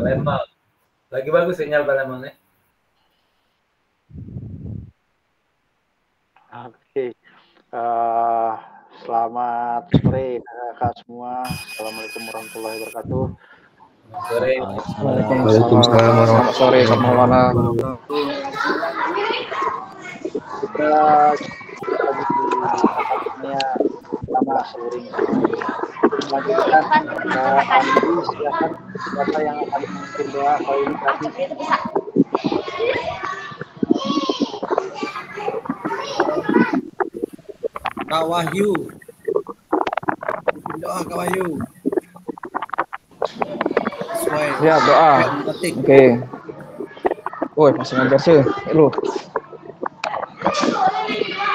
Palembang. Lagi bagus sinyal Palembang ya. Oke. Uh, selamat sore kakak semua. Assalamualaikum warahmatullahi wabarakatuh. Sore. Waalaikumsalam warahmatullahi sore Maulana. Kita di Andi silakan siapa yang akan memimpin doa kali ini tadi Kak Wahyu. Doa Kak Wahyu. Sesuai. Ya, doa. Oke. Woi, masih ngajar sih. Lu.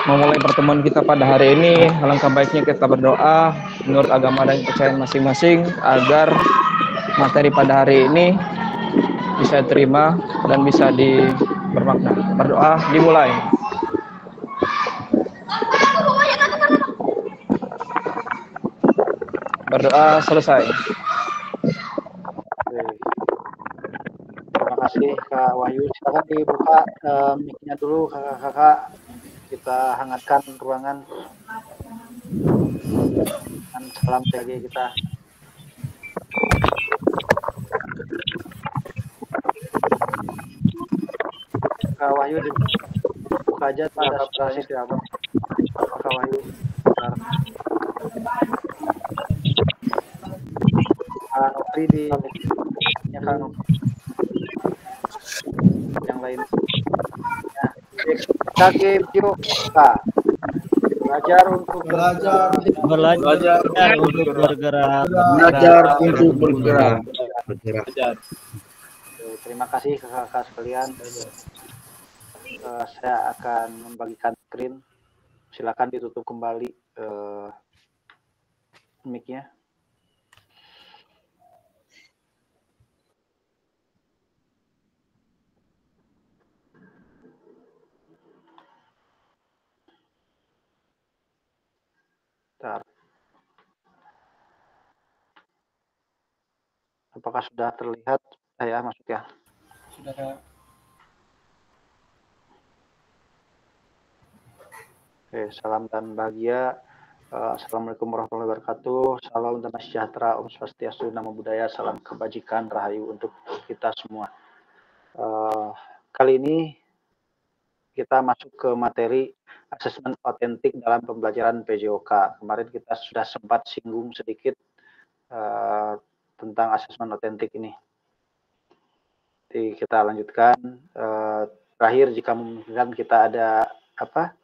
Memulai pertemuan kita pada hari ini, alangkah baiknya kita berdoa menurut agama dan kepercayaan masing-masing agar materi pada hari ini bisa terima dan bisa di bermakna. Berdoa dimulai. Berdoa selesai. Terima kasih Kak Wahyu. Silakan dibuka uh, mic-nya dulu kakak-kakak. Kita hangatkan ruangan. Dan salam PG kita. Kak Wahyu dibuka aja ada proses di abang. Kak Wahyu. Kak Nopri di ya Kak Nopri. Yang lain. Ya. Kaki video Kak. Belajar untuk Belajar. belajar untuk bergerak Belajar untuk bergerak. Belajar. Oke, Terima kasih kakak-kakak sekalian. Eh, saya akan membagikan screen. Silakan ditutup kembali eh, mic-nya. Apakah sudah terlihat saya masuk ya? Sudah Kak. Oke, salam dan bahagia. Eh, Assalamualaikum warahmatullahi wabarakatuh. Salam dan sejahtera, Om Swastiastu, Namo Buddhaya, salam kebajikan, rahayu untuk kita semua. Eh, kali ini kita masuk ke materi asesmen otentik dalam pembelajaran PJOK. Kemarin kita sudah sempat singgung sedikit eh, tentang asesmen otentik ini. Jadi kita lanjutkan. Eh, terakhir jika memungkinkan kita ada apa?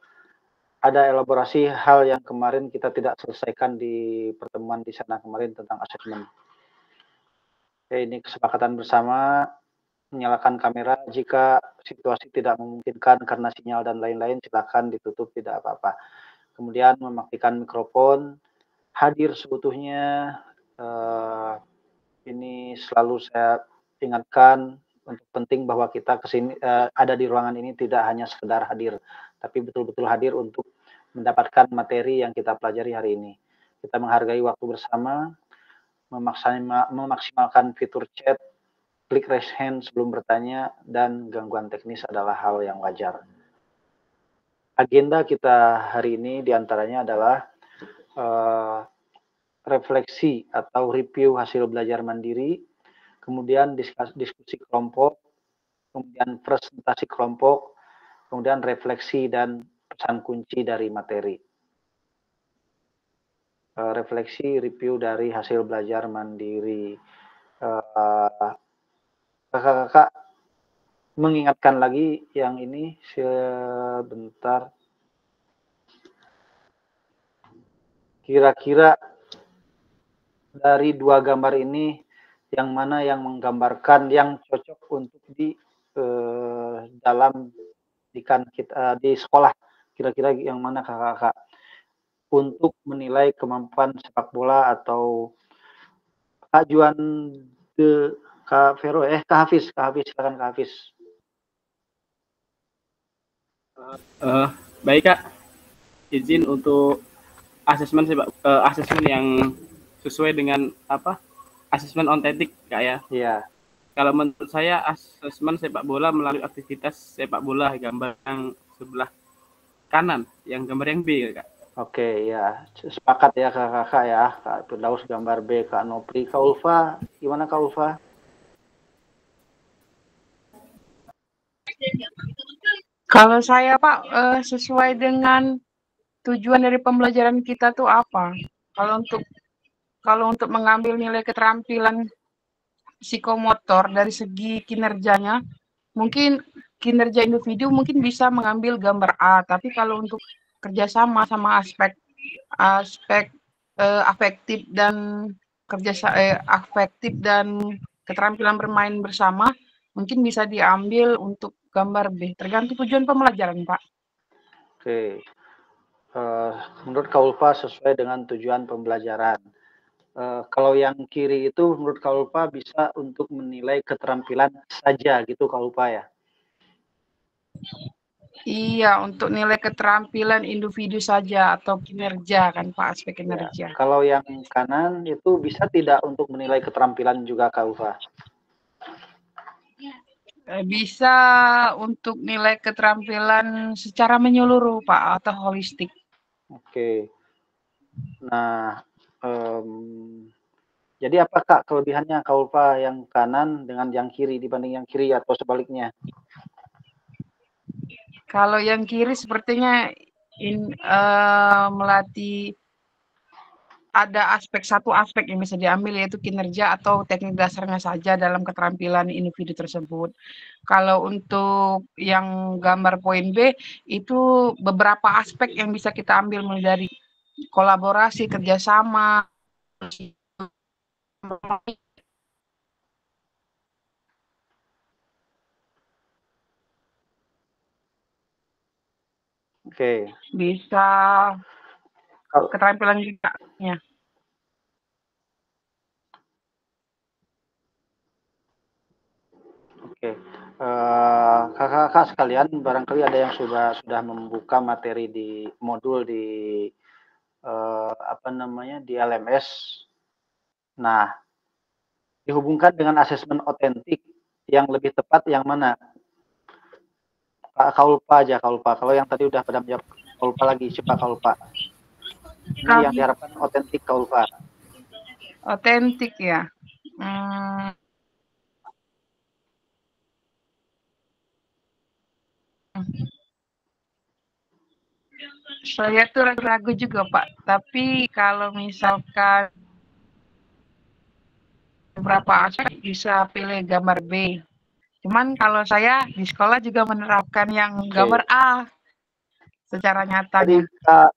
ada elaborasi hal yang kemarin kita tidak selesaikan di pertemuan di sana kemarin tentang asesmen. Oke, ini kesepakatan bersama menyalakan kamera jika situasi tidak memungkinkan karena sinyal dan lain-lain silakan ditutup tidak apa-apa. Kemudian mematikan mikrofon, hadir seutuhnya. eh, ini selalu saya ingatkan untuk penting bahwa kita ke sini eh, ada di ruangan ini tidak hanya sekedar hadir, tapi betul-betul hadir untuk mendapatkan materi yang kita pelajari hari ini. Kita menghargai waktu bersama, memaksima- memaksimalkan fitur chat, klik raise hand sebelum bertanya, dan gangguan teknis adalah hal yang wajar. Agenda kita hari ini di antaranya adalah eh, refleksi atau review hasil belajar mandiri, kemudian diskus- diskusi kelompok, kemudian presentasi kelompok, kemudian refleksi dan pesan kunci dari materi. Eh, refleksi review dari hasil belajar mandiri. Eh, Kakak-kakak mengingatkan lagi yang ini sebentar. Kira-kira dari dua gambar ini yang mana yang menggambarkan yang cocok untuk di eh, dalam pendidikan kita di sekolah kira-kira yang mana kakak-kakak untuk menilai kemampuan sepak bola atau Kak Juan de Kak Vero eh Kak Hafiz Kak Hafiz silakan Kak Hafiz. Eh, baik kak. Izin untuk asesmen sepak eh, asesmen yang sesuai dengan apa asesmen ontetik kak ya. Iya. Kalau menurut saya asesmen sepak bola melalui aktivitas sepak bola gambar yang sebelah kanan, yang gambar yang B kak. Oke ya, sepakat ya kakak-kakak ya. Kak Firdaus gambar B, Kak Nopri, Kak Ulfa, gimana Kak Ulfa? Kalau saya Pak eh, sesuai dengan tujuan dari pembelajaran kita tuh apa? Kalau untuk kalau untuk mengambil nilai keterampilan psikomotor dari segi kinerjanya, mungkin kinerja individu mungkin bisa mengambil gambar A, tapi kalau untuk kerjasama sama aspek aspek eh, afektif dan kerja eh, afektif dan keterampilan bermain bersama mungkin bisa diambil untuk gambar B. Tergantung tujuan pembelajaran, Pak. Oke. Eh, menurut Kak Ulfa sesuai dengan tujuan pembelajaran. Eh, kalau yang kiri itu menurut Kak Ulfa bisa untuk menilai keterampilan saja gitu Kak Ulfa ya. Iya, untuk nilai keterampilan individu saja atau kinerja kan Pak, aspek Ya, kinerja. Kalau yang kanan itu bisa tidak untuk menilai keterampilan juga Kak. Eh, Bisa untuk nilai keterampilan secara menyeluruh Pak atau holistik. Oke. Nah, em, jadi apa Kak kelebihannya Ulfa yang kanan dengan yang kiri dibanding yang kiri atau sebaliknya? Kalau yang kiri sepertinya in, eh, melatih ada aspek satu aspek yang bisa diambil yaitu kinerja atau teknik dasarnya saja dalam keterampilan individu tersebut. Kalau untuk yang gambar poin B itu beberapa aspek yang bisa kita ambil mulai dari kolaborasi, kerjasama, Oke. bisa Kalau keterampilan juga. Ya. Oke, Eh, kakak-kakak sekalian, barangkali ada yang sudah sudah membuka materi di modul di eh, apa namanya di LMS. Nah, dihubungkan dengan asesmen otentik yang lebih tepat yang mana? Kak Kaulpa aja Kaulpa. Kalau yang tadi udah pada menjawab Kaulpa lagi, coba Kaulpa. Ini yang diharapkan otentik Kaulpa. Otentik ya. Hmm. Saya tuh ragu-ragu juga Pak. Tapi kalau misalkan beberapa aspek bisa pilih gambar B. Cuman kalau saya di sekolah juga menerapkan yang gambar A secara Tadi nyatanya. Kak,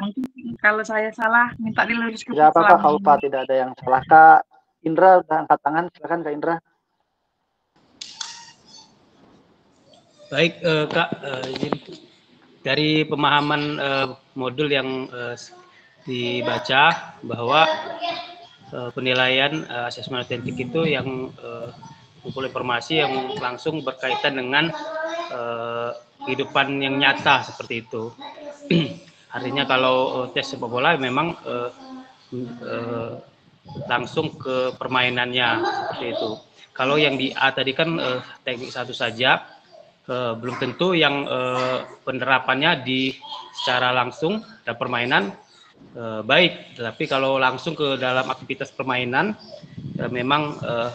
Mungkin kalau saya salah minta diluruskan tidak apa-apa Kaulpa, ini. tidak ada yang salah. Kak Indra udah angkat tangan, silakan Kak Indra. Baik, eh, Kak, eh, dari pemahaman eh, modul yang eh, dibaca bahwa eh, penilaian eh, asesmen otentik itu yang eh, kumpul informasi yang langsung berkaitan dengan eh, kehidupan yang nyata seperti itu. Artinya kalau eh, tes sepak bola memang eh, eh, langsung ke permainannya seperti itu. Kalau yang di A tadi kan eh, teknik satu saja, eh, belum tentu yang eh, penerapannya di secara langsung dan permainan eh, baik. Tetapi kalau langsung ke dalam aktivitas permainan, eh, memang eh,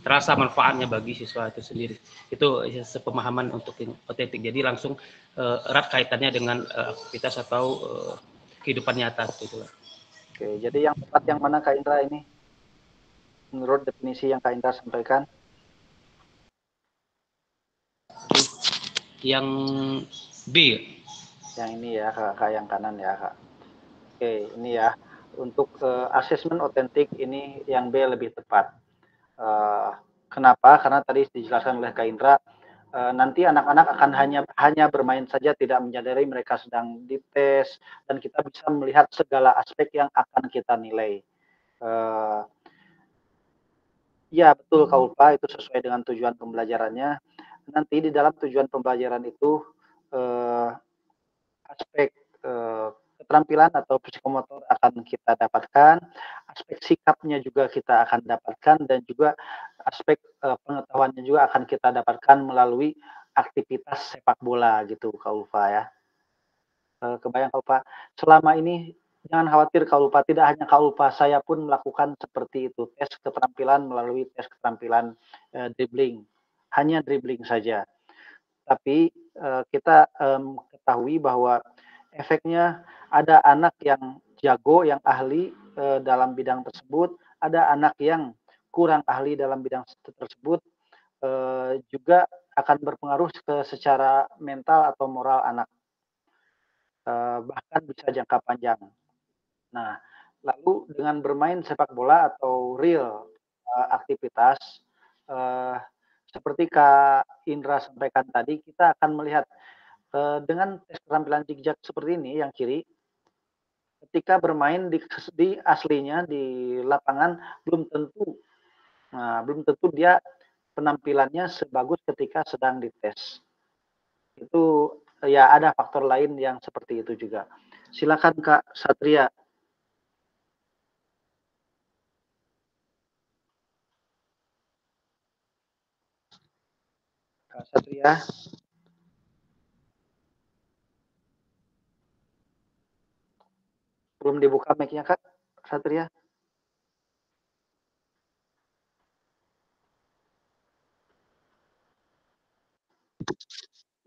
terasa manfaatnya bagi siswa itu sendiri. Itu sepemahaman untuk yang otentik. Jadi langsung eh, erat kaitannya dengan eh, aktivitas atau eh, kehidupan nyata seperti itu. Oke, jadi yang tepat yang mana Kak Indra ini? Menurut definisi yang Kak Indra sampaikan. Yang B, Yang ini ya, Kak, Kak, yang kanan ya, Kak. Oke, ini ya. Untuk eh, asesmen otentik ini yang B lebih tepat. Eh, kenapa? Karena tadi dijelaskan oleh Kak Indra, eh, nanti anak-anak akan hanya hanya bermain saja tidak menyadari mereka sedang dites dan kita bisa melihat segala aspek yang akan kita nilai. Eh, ya betul Kak Ulfa itu sesuai dengan tujuan pembelajarannya. Nanti di dalam tujuan pembelajaran itu eh, aspek eh, keterampilan atau psikomotor akan kita dapatkan, aspek sikapnya juga kita akan dapatkan dan juga aspek uh, pengetahuannya juga akan kita dapatkan melalui aktivitas sepak bola gitu Kak Ulfa ya. Uh, kebayang Kak Ulfa, selama ini jangan khawatir Kak Ulfa, tidak hanya Kak Ulfa, saya pun melakukan seperti itu, tes keterampilan melalui tes keterampilan uh, dribbling, hanya dribbling saja. Tapi uh, kita um, ketahui bahwa efeknya ada anak yang jago, yang ahli uh, dalam bidang tersebut, ada anak yang kurang ahli dalam bidang tersebut, uh, juga akan berpengaruh ke secara mental atau moral anak, uh, bahkan bisa jangka panjang. Nah, lalu dengan bermain sepak bola atau real uh, aktivitas, uh, seperti Kak Indra sampaikan tadi, kita akan melihat uh, dengan tes keterampilan zigzag seperti ini yang kiri, ketika bermain di, di aslinya di lapangan belum tentu, nah, belum tentu dia penampilannya sebagus ketika sedang dites. Itu ya ada faktor lain yang seperti itu juga. Silakan Kak Satria. Kak Satria. Belum dibuka mic-nya Kak Satria.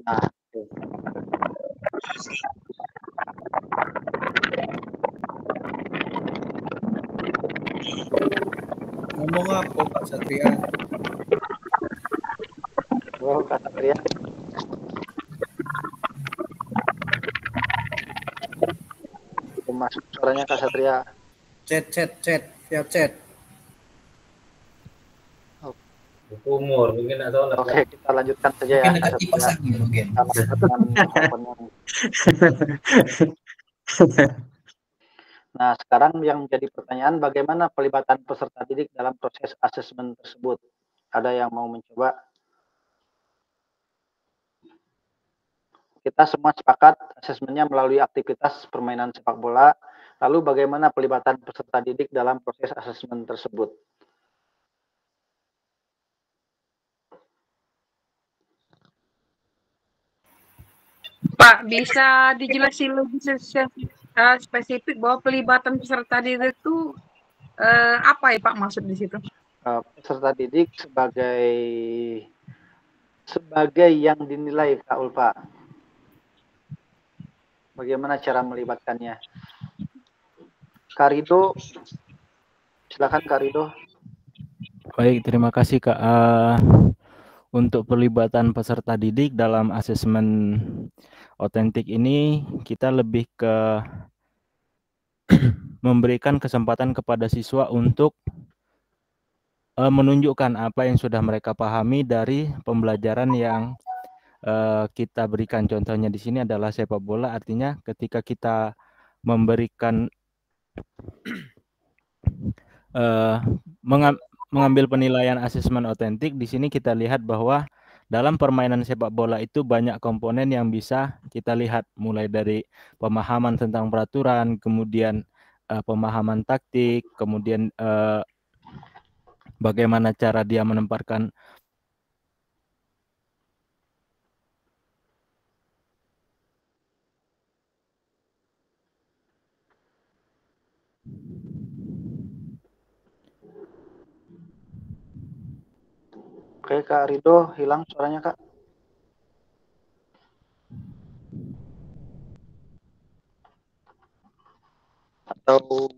Nah, Ngomong apa Pak Satria? oh, Kak Satria. Belum masuk suaranya Kak Satria. Chat, chat, chat, via chat. Umur mungkin atau lah. Oke, kita lanjutkan saja ya. Mungkin dekat mungkin. Nah, sekarang yang menjadi pertanyaan bagaimana pelibatan peserta didik dalam proses asesmen tersebut? Ada yang mau mencoba? Kita semua sepakat asesmennya melalui aktivitas permainan sepak bola. Lalu bagaimana pelibatan peserta didik dalam proses asesmen tersebut? Pak, bisa dijelasin lebih uh, spesifik bahwa pelibatan peserta didik itu uh, apa ya Pak maksud di situ? Uh, peserta didik sebagai sebagai yang dinilai Kak Ulfa. Bagaimana cara melibatkannya? Karido, silakan Karido. Baik, terima kasih Kak. Uh, untuk pelibatan peserta didik dalam asesmen otentik ini kita lebih ke memberikan kesempatan kepada siswa untuk uh, menunjukkan apa yang sudah mereka pahami dari pembelajaran yang uh, kita berikan. Contohnya di sini adalah sepak bola, artinya ketika kita memberikan uh, mengambil penilaian asesmen otentik, di sini kita lihat bahwa dalam permainan sepak bola itu banyak komponen yang bisa kita lihat mulai dari pemahaman tentang peraturan, kemudian uh, pemahaman taktik, kemudian uh, bagaimana cara dia menempatkan Oke, Kak Rido hilang suaranya, Kak. Atau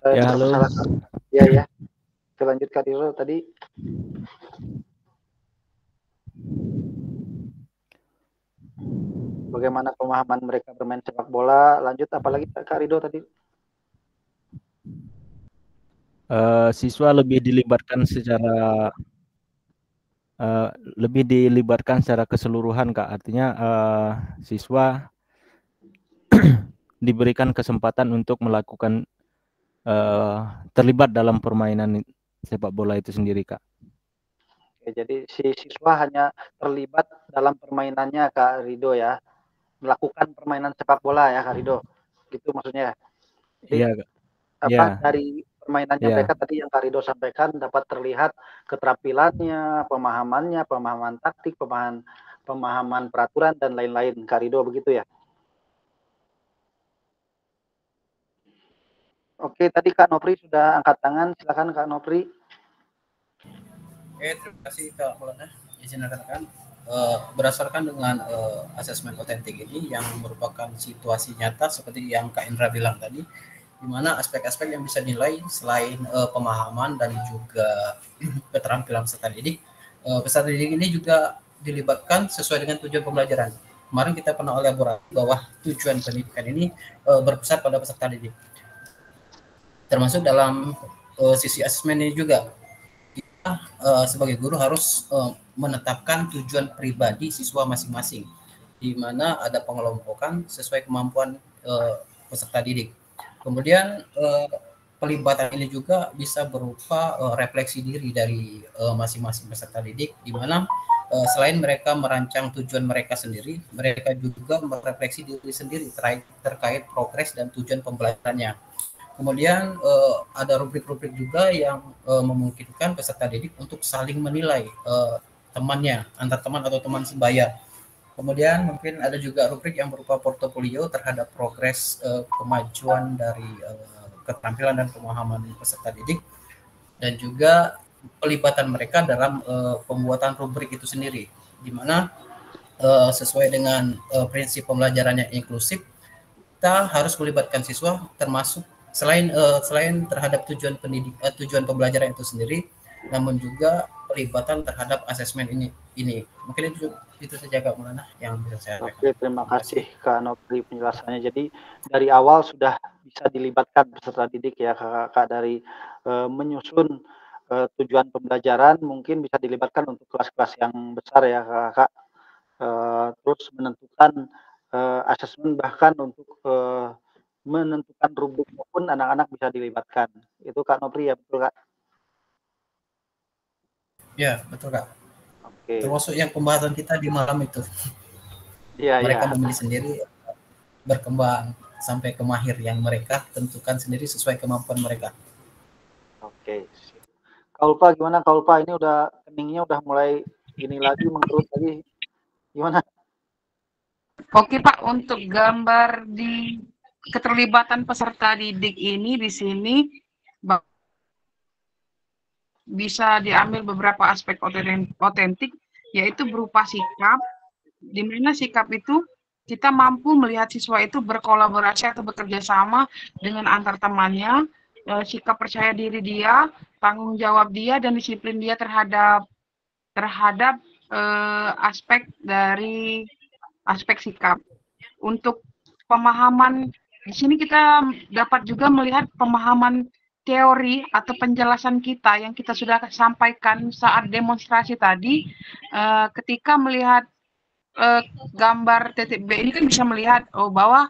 saya Ya, halo. salah Ya, ya. Kita lanjut Kak Rido tadi. Bagaimana pemahaman mereka bermain sepak bola? Lanjut apalagi Kak Rido tadi? Uh, siswa lebih dilibatkan secara uh, lebih dilibatkan secara keseluruhan kak artinya uh, siswa diberikan kesempatan untuk melakukan uh, terlibat dalam permainan sepak bola itu sendiri kak. Oke, jadi si siswa hanya terlibat dalam permainannya kak Rido ya. melakukan permainan sepak bola ya Kak Rido. Gitu maksudnya. Iya, apa Iya. dari permainannya Iya. mereka tadi yang Kak Rido sampaikan dapat terlihat keterampilannya, pemahamannya, pemahaman taktik, pemahaman pemahaman peraturan dan lain-lain. Kak Rido begitu ya. Oke, tadi Kak Nopri sudah angkat tangan. Silakan Kak Nopri. Oke, terima kasih Kak Maulana. Izin rekan eh, berdasarkan dengan eh, asesmen otentik ini yang merupakan situasi nyata seperti yang Kak Indra bilang tadi, di mana aspek-aspek yang bisa dinilai selain eh, pemahaman dan juga keterampilan peserta didik, eh, peserta didik ini juga dilibatkan sesuai dengan tujuan pembelajaran. Kemarin kita pernah elaborasi bahwa tujuan pendidikan ini eh, berpusat pada peserta didik. Termasuk dalam eh, sisi asesmen ini juga kita eh, sebagai guru harus eh, menetapkan tujuan pribadi siswa masing-masing, di mana ada pengelompokan sesuai kemampuan eh, peserta didik. Kemudian eh, pelibatan ini juga bisa berupa eh, refleksi diri dari eh, masing-masing peserta didik, di mana eh, selain mereka merancang tujuan mereka sendiri, mereka juga merefleksi diri sendiri terkait, terkait progres dan tujuan pembelajarannya. Kemudian eh, ada rubrik-rubrik juga yang eh, memungkinkan peserta didik untuk saling menilai eh, temannya, antar teman atau teman sebaya. Kemudian mungkin ada juga rubrik yang berupa portofolio terhadap progres eh, kemajuan dari eh, keterampilan dan pemahaman peserta didik dan juga pelibatan mereka dalam eh, pembuatan rubrik itu sendiri, di mana eh, sesuai dengan eh, prinsip pembelajaran yang inklusif, kita harus melibatkan siswa termasuk selain eh, selain terhadap tujuan pendidik tujuan pembelajaran itu sendiri, namun juga pelibatan terhadap asesmen ini ini mungkin itu itu saja Kak Mulana yang bisa saya. Oke, terima kasih Kak Nopri penjelasannya. Jadi dari awal sudah bisa dilibatkan peserta didik ya Kak, dari eh, menyusun eh, tujuan pembelajaran mungkin bisa dilibatkan untuk kelas-kelas yang besar ya Kak. Eh, terus menentukan eh, asesmen bahkan untuk eh, menentukan rubrik maupun anak-anak bisa dilibatkan. Itu Kak Nopri ya betul Kak? Ya, betul Kak. Oke. Termasuk yang pembahasan kita di malam itu. Iya, mereka iya. memilih sendiri berkembang sampai ke mahir yang mereka tentukan sendiri sesuai kemampuan mereka. Oke. sip. Kaulpa gimana Kaulpa? Ini udah keningnya udah mulai ini lagi mengkerut lagi. Gimana? Oke Pak, untuk gambar di keterlibatan peserta didik ini di sini bisa diambil beberapa aspek oten- otentik, yaitu berupa sikap, di mana sikap itu kita mampu melihat siswa itu berkolaborasi atau bekerja sama dengan antar temannya, eh, sikap percaya diri dia, tanggung jawab dia, dan disiplin dia terhadap terhadap eh, aspek dari aspek sikap. Untuk pemahaman di sini kita dapat juga melihat pemahaman teori atau penjelasan kita yang kita sudah sampaikan saat demonstrasi tadi eh, ketika melihat eh, gambar titik B ini kan bisa melihat oh bahwa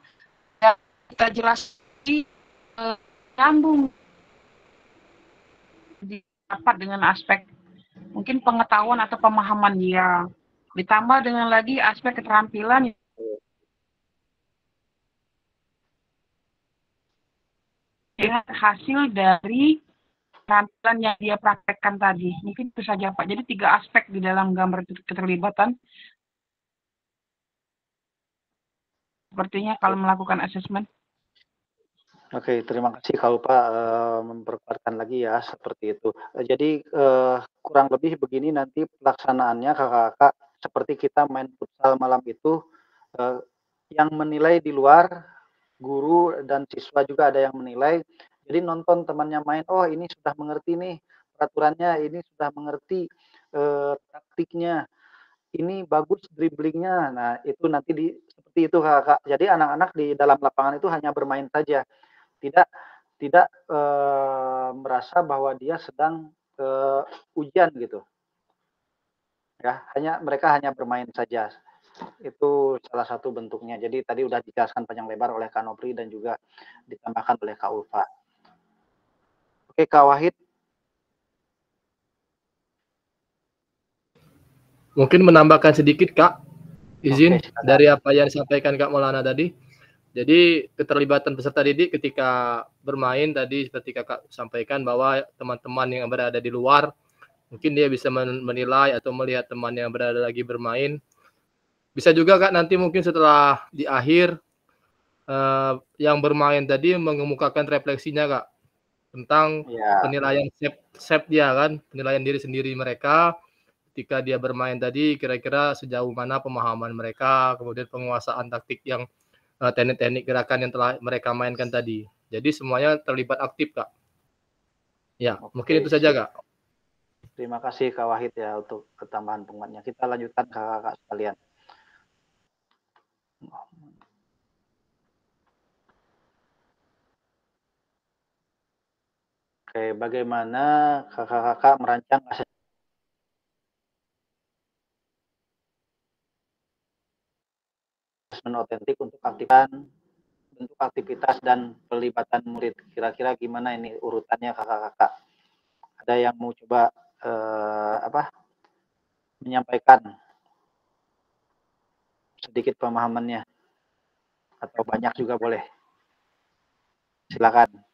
yang kita jelas di eh, nyambung dapat dengan aspek mungkin pengetahuan atau pemahaman dia. Ditambah dengan lagi aspek keterampilan lihat hasil dari keterampilan yang dia praktekkan tadi. Mungkin itu saja Pak. Jadi tiga aspek di dalam gambar keterlibatan. Sepertinya kalau melakukan asesmen. Oke, terima kasih Kaulpa eh, memperkuatkan lagi ya seperti itu. Eh, Jadi eh, kurang lebih begini nanti pelaksanaannya kakak-kakak seperti kita main futsal malam itu yang menilai di luar guru dan siswa juga ada yang menilai. Jadi nonton temannya main, oh ini sudah mengerti nih peraturannya, ini sudah mengerti eh, taktiknya, ini bagus dribblingnya. Nah itu nanti di seperti itu kakak. Jadi anak-anak di dalam lapangan itu hanya bermain saja, tidak tidak eh, merasa bahwa dia sedang eh, ujian gitu. Ya, hanya mereka hanya bermain saja. Itu salah satu bentuknya. Jadi tadi udah dijelaskan panjang lebar oleh Kak Nopri dan juga ditambahkan oleh Kak Ulfa. Oke, Kak Wahid. Mungkin menambahkan sedikit, Kak. Izin Oke, silakan. dari apa yang disampaikan Kak Maulana tadi. Jadi keterlibatan peserta didik ketika bermain tadi seperti Kakak sampaikan bahwa teman-teman yang berada di luar mungkin dia bisa men- menilai atau melihat teman yang berada lagi bermain. Bisa juga Kak nanti mungkin setelah di akhir eh, yang bermain tadi mengemukakan refleksinya Kak tentang Ya, penilaian sep dia kan, penilaian diri sendiri mereka ketika dia bermain tadi kira-kira sejauh mana pemahaman mereka, kemudian penguasaan taktik yang eh, teknik-teknik gerakan yang telah mereka mainkan tadi. Jadi semuanya terlibat aktif, Kak. Ya, mungkin Oke. itu saja, Kak. terima kasih Kak Wahid ya untuk ketambahan penguatnya. Kita lanjutkan kakak-kakak sekalian. Oke, bagaimana kakak-kakak merancang asesmen otentik untuk aktifan bentuk aktivitas dan pelibatan murid. Kira-kira gimana ini urutannya kakak-kakak? Ada yang mau coba eh, apa menyampaikan sedikit pemahamannya atau banyak juga boleh. Silakan.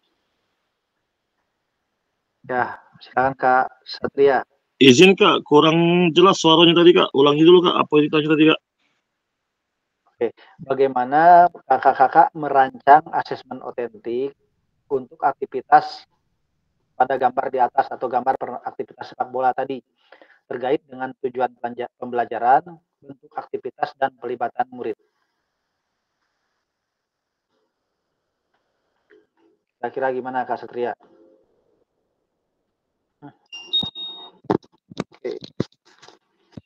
Ya, silakan Kak Satria. Izin Kak, kurang jelas suaranya tadi Kak. Ulangi dulu Kak, apa yang ditanya tadi Kak? Bagaimana kakak-kakak merancang asesmen otentik untuk aktivitas pada gambar di atas atau gambar per- aktivitas sepak bola tadi terkait dengan tujuan pembelajaran, bentuk aktivitas dan pelibatan murid. Kira-kira gimana Kak Satria?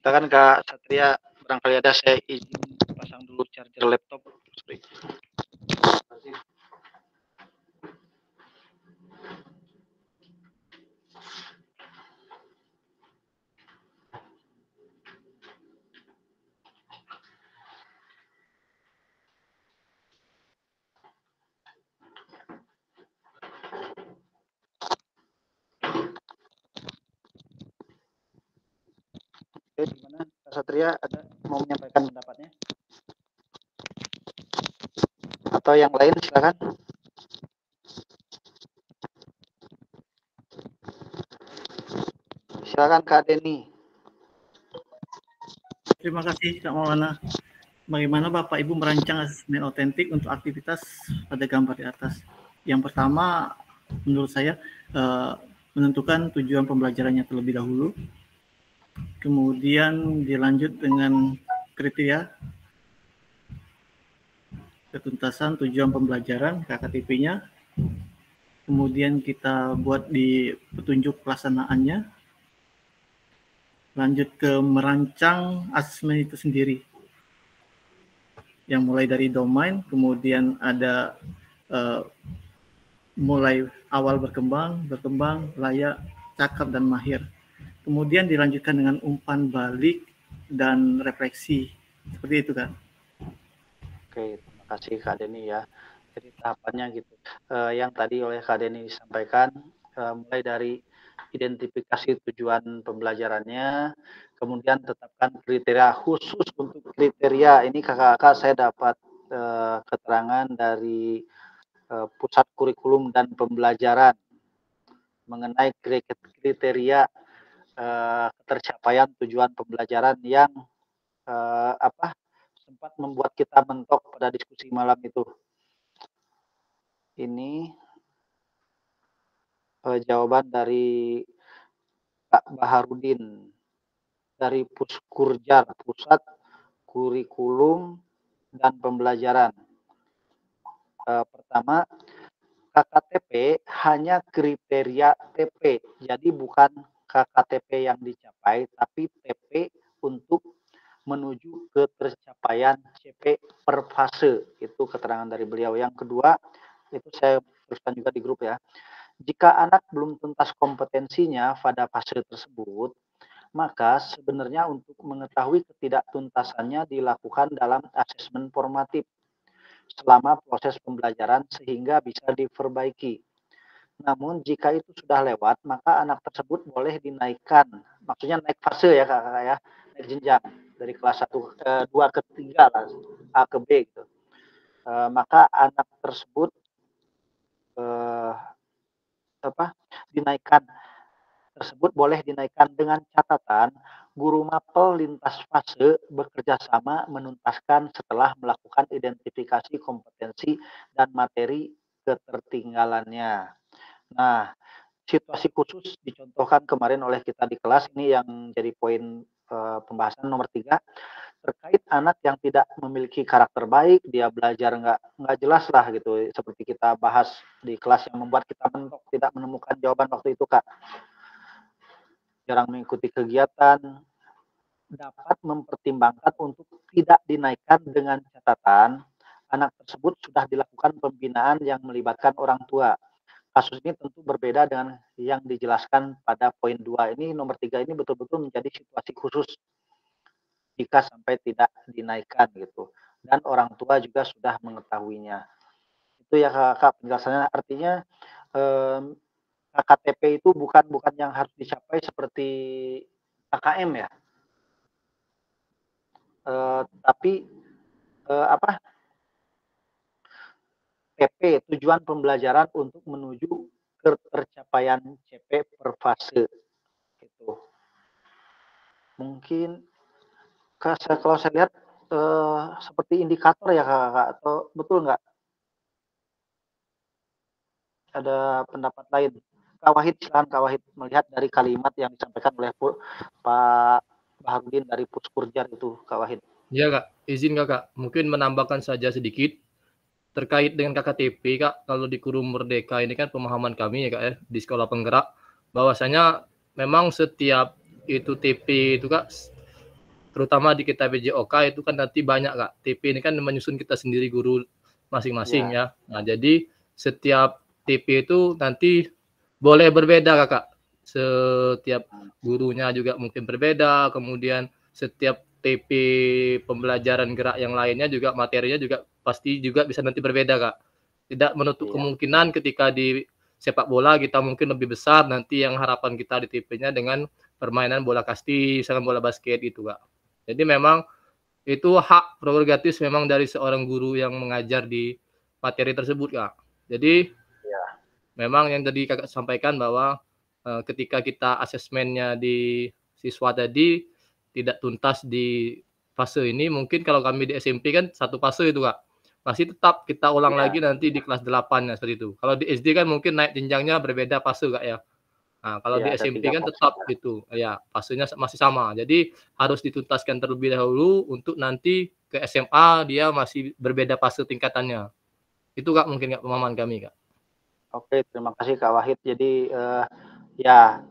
Silakan Kak Satria, barangkali ada saya izin pasang dulu charger laptop. Sorry. Oke, gimana Kak Satria ada mau menyampaikan pendapatnya? Atau yang lain silakan. Silakan Kak Deni. Terima kasih Kak Maulana. Bagaimana Bapak Ibu merancang asesmen otentik untuk aktivitas pada gambar di atas? Yang pertama, menurut saya eh, menentukan tujuan pembelajarannya terlebih dahulu. Kemudian dilanjut dengan kriteria ketuntasan tujuan pembelajaran KKTP-nya. Kemudian kita buat di petunjuk pelaksanaannya. Lanjut ke merancang asesmen itu sendiri. Yang mulai dari domain, kemudian ada eh, mulai awal berkembang, berkembang, layak, cakap, dan mahir. Kemudian dilanjutkan dengan umpan balik dan refleksi. Seperti itu kan. Oke, terima kasih Kak Deni ya. Jadi tahapannya gitu. Eh, yang tadi oleh Kak Deni disampaikan, eh, mulai dari identifikasi tujuan pembelajarannya, kemudian tetapkan kriteria khusus untuk kriteria. Ini kakak-kakak saya dapat eh, keterangan dari eh, Pusat Kurikulum dan Pembelajaran mengenai kri- kriteria eh, ketercapaian tujuan pembelajaran yang eh, apa sempat membuat kita mentok pada diskusi malam itu. Ini eh, jawaban dari Pak Baharudin dari Puskurjar, Pusat Kurikulum dan Pembelajaran. Eh, pertama, KKTP hanya kriteria TP, jadi bukan KKTP yang dicapai, tapi TP untuk menuju ke tercapaian CP per fase. Itu keterangan dari beliau. Yang kedua, itu saya tuliskan juga di grup ya. Jika anak belum tuntas kompetensinya pada fase tersebut, maka sebenarnya untuk mengetahui ketidaktuntasannya dilakukan dalam asesmen formatif selama proses pembelajaran sehingga bisa diperbaiki. Namun jika itu sudah lewat, maka anak tersebut boleh dinaikkan, maksudnya naik fase ya kakak ya, naik jenjang dari kelas 1 eh, 2 ke 3 lah A ke B gitu. Eh, maka anak tersebut eh, apa dinaikkan tersebut boleh dinaikkan dengan catatan guru mapel lintas fase bekerja sama menuntaskan setelah melakukan identifikasi kompetensi dan materi ketertinggalannya. Nah, situasi khusus dicontohkan kemarin oleh kita di kelas ini yang jadi poin uh, pembahasan nomor tiga terkait anak yang tidak memiliki karakter baik, dia belajar nggak nggak jelas lah gitu, seperti kita bahas di kelas yang membuat kita mentok tidak menemukan jawaban waktu itu kak. Jarang mengikuti kegiatan, dapat mempertimbangkan untuk tidak dinaikkan dengan catatan anak tersebut sudah dilakukan pembinaan yang melibatkan orang tua kasus ini tentu berbeda dengan yang dijelaskan pada poin 2 ini. Nomor tiga ini betul-betul menjadi situasi khusus jika sampai tidak dinaikkan gitu. Dan orang tua juga sudah mengetahuinya. Itu ya kakak penjelasannya. Artinya eh, KTP itu bukan bukan yang harus dicapai seperti KKM ya. Eh, tapi eh, apa TP tujuan pembelajaran untuk menuju ke tercapaian CP per fase itu mungkin kalau saya lihat eh, seperti indikator ya kakak atau betul nggak? Ada pendapat lain? Kak Wahid silahkan Kak Wahid melihat dari kalimat yang disampaikan oleh Pak Baharudin dari Puskurjar itu Kak Wahid. Ya kak, izin kakak, mungkin menambahkan saja sedikit terkait dengan KKTP kak kalau di Kurum Merdeka ini kan pemahaman kami ya kak ya di sekolah penggerak bahwasanya memang setiap itu TP itu kak terutama di kita BJOK itu kan nanti banyak kak. TP ini kan menyusun kita sendiri guru masing-masing ya. ya. Nah jadi setiap TP itu nanti boleh berbeda kakak. Setiap gurunya juga mungkin berbeda kemudian setiap TP pembelajaran gerak yang lainnya juga materinya juga pasti juga bisa nanti berbeda kak. Tidak menutup iya. kemungkinan ketika di sepak bola kita mungkin lebih besar nanti yang harapan kita di TP-nya dengan permainan bola kasti, misalkan bola basket itu kak. Jadi memang itu hak prerogatif memang dari seorang guru yang mengajar di materi tersebut kak. Jadi ya. memang yang tadi kakak sampaikan bahwa uh, ketika kita asesmennya di siswa tadi tidak tuntas di fase ini mungkin kalau kami di SMP kan satu fase itu kak masih tetap kita ulang ya. lagi nanti di kelas 8 ya seperti itu. Kalau di SD kan mungkin naik jenjangnya berbeda fase kak ya. Nah kalau ya, di SMP kan tetap ya. gitu. Ya fasenya masih sama. Jadi harus dituntaskan terlebih dahulu untuk nanti ke SMA dia masih berbeda fase tingkatannya. Itu kak mungkin kak pemahaman kami kak. Oke terima kasih kak Wahid. Jadi uh, ya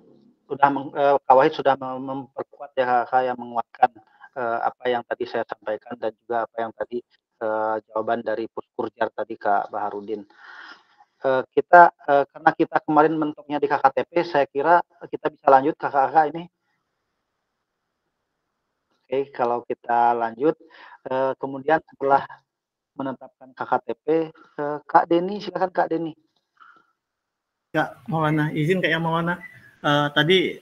sudah uh, Kak Wahid sudah memperkuat ya Kak yang menguatkan uh, apa yang tadi saya sampaikan dan juga apa yang tadi uh, jawaban dari Puskurjar tadi Kak Baharudin. Uh, kita uh, karena kita kemarin mentoknya di KKTP, saya kira kita bisa lanjut kakak-kakak ini. Oke, okay, kalau kita lanjut, uh, kemudian setelah menetapkan KKTP, uh, Kak Deni, silakan Kak Deni. Kak Maulana, izin Kak yang Maulana uh, tadi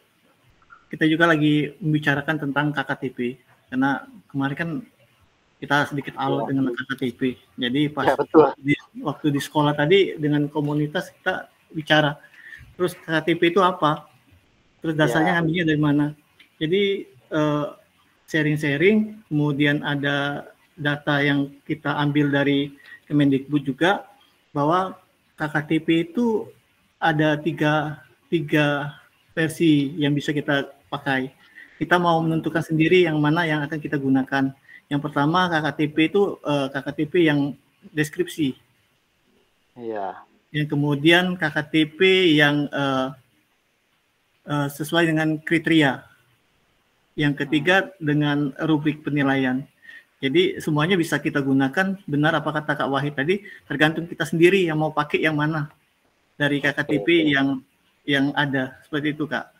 kita juga lagi membicarakan tentang KKTP karena kemarin kan kita sedikit alot ya. dengan KKTP. Jadi pas ya, betul. Di, waktu di sekolah tadi dengan komunitas kita bicara. Terus KKTP itu apa? Terus dasarnya ya. ambilnya dari mana? Jadi eh, sharing-sharing, kemudian ada data yang kita ambil dari Kemendikbud juga bahwa KKTP itu ada tiga tiga versi yang bisa kita pakai. Kita mau menentukan sendiri yang mana yang akan kita gunakan. Yang pertama KKTP itu uh, eh, KKTP yang deskripsi. Iya. Yang kemudian KKTP yang uh, uh, sesuai dengan kriteria. Yang ketiga hmm. dengan rubrik penilaian. Jadi semuanya bisa kita gunakan. Benar apa kata Kak Wahid tadi, tergantung kita sendiri yang mau pakai yang mana dari KKTP yang yang ada seperti itu kak.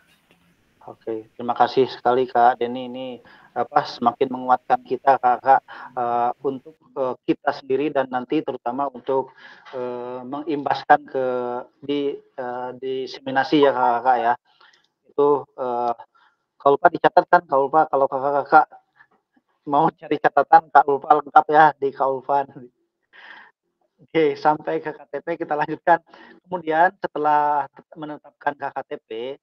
Oke, terima kasih sekali kak Denny ini apa semakin menguatkan kita kakak uh, untuk uh, kita sendiri dan nanti terutama untuk uh, mengimbaskan ke di uh, diseminasi ya kakak ya itu uh, kalau pak dicatatkan kalau pak kalau kakak-kakak mau cari catatan Kak Ulfa lengkap ya di Kak. Oke, sampai ke KTP kita lanjutkan. Kemudian setelah menetapkan KKTP,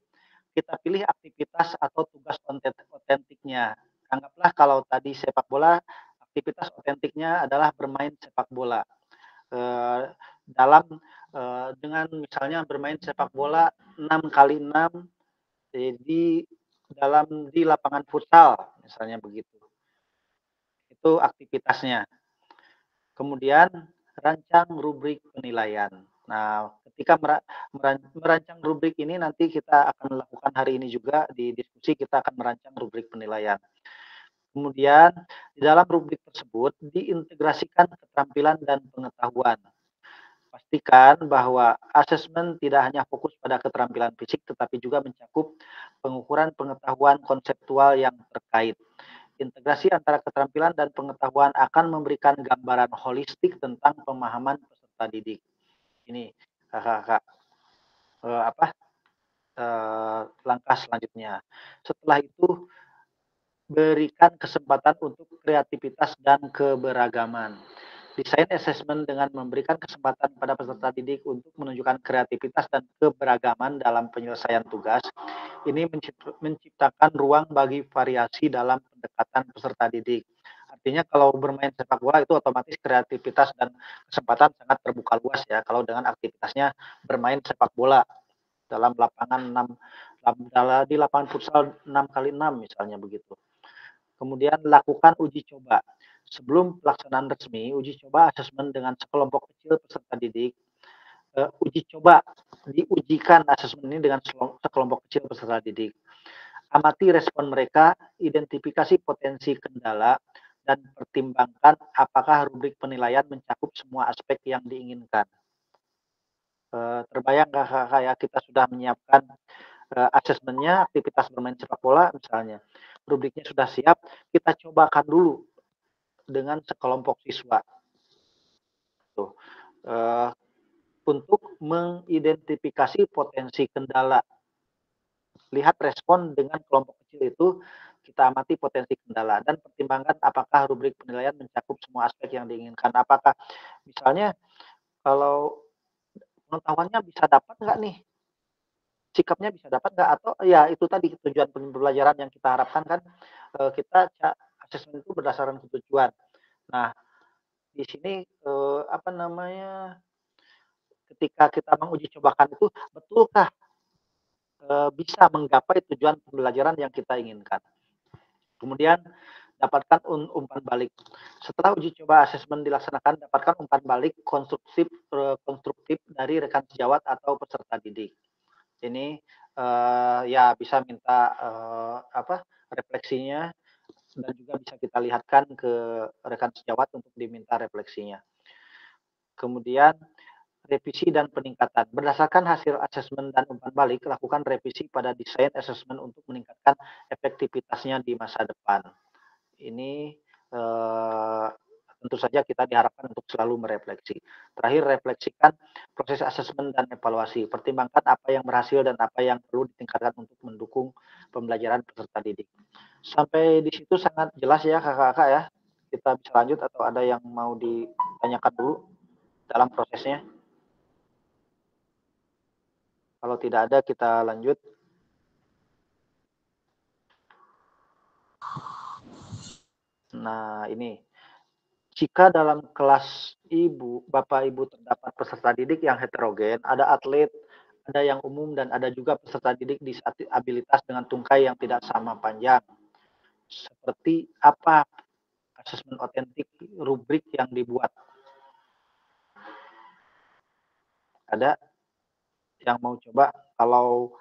kita pilih aktivitas atau tugas otentiknya. Anggaplah kalau tadi sepak bola, aktivitas otentiknya adalah bermain sepak bola. Eh, dalam eh, dengan misalnya bermain sepak bola 6 kali 6 jadi dalam di lapangan futsal misalnya begitu. Itu aktivitasnya. Kemudian rancang rubrik penilaian. Nah, ketika merancang rubrik ini nanti kita akan melakukan hari ini juga di diskusi kita akan merancang rubrik penilaian. Kemudian di dalam rubrik tersebut diintegrasikan keterampilan dan pengetahuan. Pastikan bahwa asesmen tidak hanya fokus pada keterampilan fisik tetapi juga mencakup pengukuran pengetahuan konseptual yang terkait. Integrasi antara keterampilan dan pengetahuan akan memberikan gambaran holistik tentang pemahaman peserta didik. Ini kakak-kakak eh, apa eh, langkah selanjutnya. Setelah itu berikan kesempatan untuk kreativitas dan keberagaman. Desain assessment dengan memberikan kesempatan pada peserta didik untuk menunjukkan kreativitas dan keberagaman dalam penyelesaian tugas. Ini menciptakan ruang bagi variasi dalam pendekatan peserta didik. Artinya kalau bermain sepak bola itu otomatis kreativitas dan kesempatan sangat terbuka luas ya kalau dengan aktivitasnya bermain sepak bola dalam lapangan 6 di lapangan futsal 6 kali 6 misalnya begitu. Kemudian lakukan uji coba sebelum pelaksanaan resmi, uji coba asesmen dengan sekelompok kecil peserta didik, uh, uji coba diujikan asesmen ini dengan sekelompok kecil peserta didik. Amati respon mereka, identifikasi potensi kendala, dan pertimbangkan apakah rubrik penilaian mencakup semua aspek yang diinginkan. Uh, terbayang kakak ya kita sudah menyiapkan uh, asesmennya aktivitas bermain sepak bola misalnya rubriknya sudah siap kita cobakan dulu dengan sekelompok siswa. Tuh. Uh, untuk mengidentifikasi potensi kendala. Lihat respon dengan kelompok kecil itu, kita amati potensi kendala dan pertimbangkan apakah rubrik penilaian mencakup semua aspek yang diinginkan. Apakah misalnya kalau pengetahuannya bisa dapat nggak nih? Sikapnya bisa dapat nggak? Atau ya itu tadi tujuan pembelajaran yang kita harapkan kan eh, kita asesmen itu berdasarkan ketujuan. Nah, di sini eh, apa namanya ketika kita menguji cobakan itu betulkah eh, bisa menggapai tujuan pembelajaran yang kita inginkan. Kemudian dapatkan umpan balik. Setelah uji coba asesmen dilaksanakan, dapatkan umpan balik konstruktif eh, konstruktif dari rekan sejawat atau peserta didik. Ini eh, ya bisa minta eh, apa refleksinya dan juga bisa kita lihatkan ke rekan sejawat untuk diminta refleksinya. Kemudian revisi dan peningkatan. Berdasarkan hasil asesmen dan umpan balik, lakukan revisi pada desain asesmen untuk meningkatkan efektivitasnya di masa depan. Ini eh, tentu saja kita diharapkan untuk selalu merefleksi. Terakhir, refleksikan proses asesmen dan evaluasi. Pertimbangkan apa yang berhasil dan apa yang perlu ditingkatkan untuk mendukung pembelajaran peserta didik. Sampai di situ sangat jelas ya kakak-kakak ya. Kita bisa lanjut atau ada yang mau ditanyakan dulu dalam prosesnya. Kalau tidak ada, kita lanjut. Nah, ini jika dalam kelas ibu, bapak ibu terdapat peserta didik yang heterogen, ada atlet, ada yang umum, dan ada juga peserta didik disabilitas dengan tungkai yang tidak sama panjang. Seperti apa asesmen otentik rubrik yang dibuat? Ada yang mau coba kalau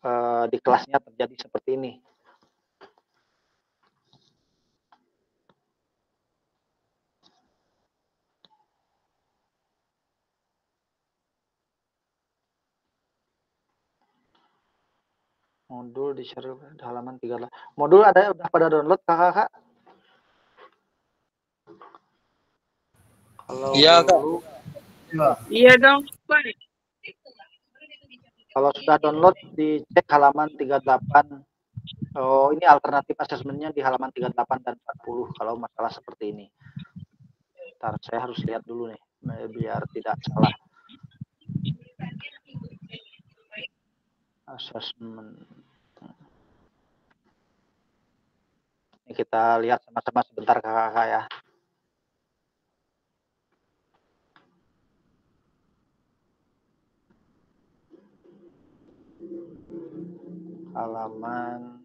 uh, di kelasnya terjadi seperti ini? modul di share di halaman 3 modul ada udah pada download kakak-kakak kalau iya kak iya dong Pak. Kalau sudah download dicek halaman 38 Oh, ini alternatif asesmennya di halaman 38 dan 40 kalau masalah seperti ini. Ntar saya harus lihat dulu nih eh, biar tidak salah. Asesmen. Kita lihat sama-sama sebentar kakak-kakak ya. Halaman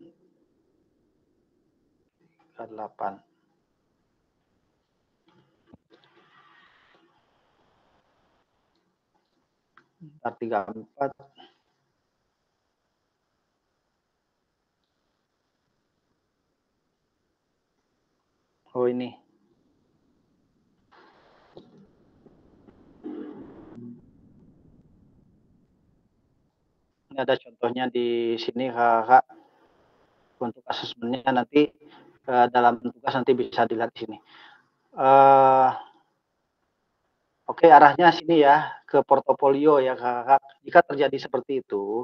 8. Ntar 34. Oh ini. Ini ada contohnya di sini kakak untuk asesmennya nanti uh, dalam tugas nanti bisa dilihat di sini. Uh, Oke, okay, arahnya sini ya ke portofolio ya kakak. Jika terjadi seperti itu,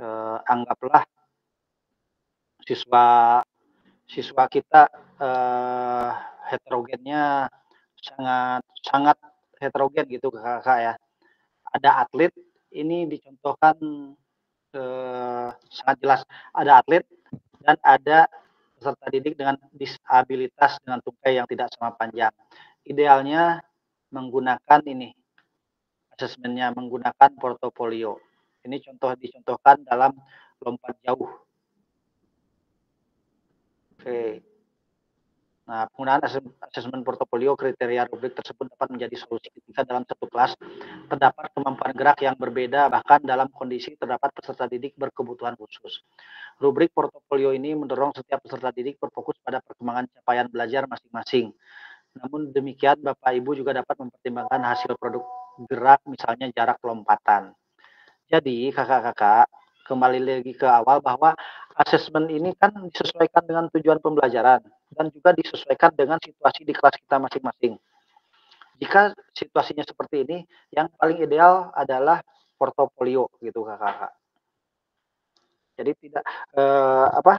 uh, anggaplah siswa siswa kita uh, heterogennya sangat sangat heterogen gitu kakak ya. Ada atlet ini dicontohkan eh, sangat jelas ada atlet dan ada peserta didik dengan disabilitas dengan tungkai yang tidak sama panjang. Idealnya menggunakan ini asesmennya menggunakan portofolio. Ini contoh dicontohkan dalam lompat jauh. Oke. Nah, penggunaan asesmen portofolio kriteria rubrik tersebut dapat menjadi solusi ketika dalam satu kelas terdapat kemampuan gerak yang berbeda, bahkan dalam kondisi terdapat peserta didik berkebutuhan khusus. Rubrik portofolio ini mendorong setiap peserta didik berfokus pada perkembangan capaian belajar masing-masing. Namun demikian, Bapak Ibu juga dapat mempertimbangkan hasil produk gerak, misalnya jarak lompatan. Jadi, kakak-kakak, kembali lagi ke awal bahwa asesmen ini kan disesuaikan dengan tujuan pembelajaran dan juga disesuaikan dengan situasi di kelas kita masing-masing. Jika situasinya seperti ini, yang paling ideal adalah portofolio gitu kakak-kakak. Jadi tidak eh, apa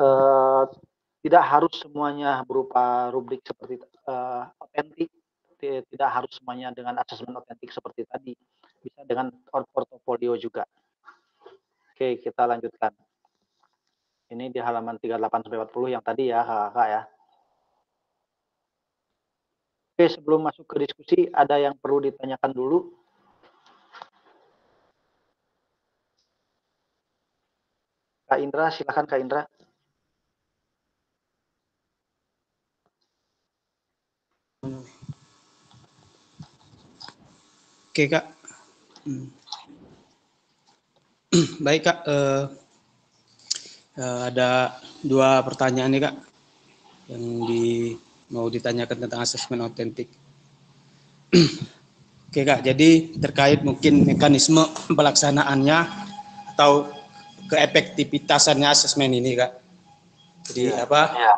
eh, tidak harus semuanya berupa rubrik seperti eh, otentik, tidak harus semuanya dengan asesmen otentik seperti tadi, bisa dengan portofolio juga. Oke, kita lanjutkan. Ini di halaman 38 sampai 40 yang tadi ya, Kakak ya. Oke, sebelum masuk ke diskusi, ada yang perlu ditanyakan dulu? Kak Indra, silakan Kak Indra. Oke Kak. Hmm. Baik Kak, uh, ada dua pertanyaan nih kak yang di mau ditanyakan tentang asesmen otentik. Oke kak, jadi terkait mungkin mekanisme pelaksanaannya atau keefektivitasannya asesmen ini kak. Jadi ya, apa? Ya.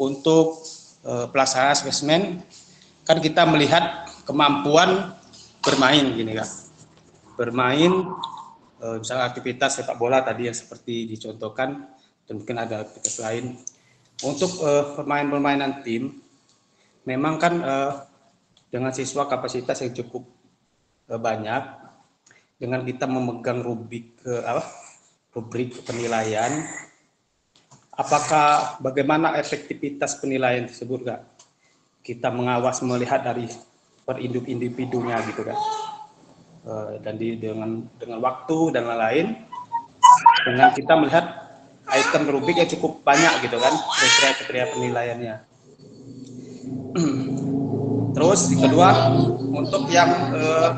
Untuk uh, pelaksanaan asesmen kan kita melihat kemampuan bermain gini kak. Bermain uh, misalnya aktivitas sepak bola tadi yang seperti dicontohkan dan mungkin ada aktivitas lain untuk uh, permainan-permainan tim memang kan uh, dengan siswa kapasitas yang cukup uh, banyak dengan kita memegang rubrik ke apa rubrik penilaian apakah bagaimana efektivitas penilaian tersebut kak kita mengawas melihat dari per individunya gitu kan dan di dengan dengan waktu dan lain-lain dengan kita melihat item rubik yang cukup banyak gitu kan kriteria-kriteria penilaiannya. Terus yang kedua untuk yang eh,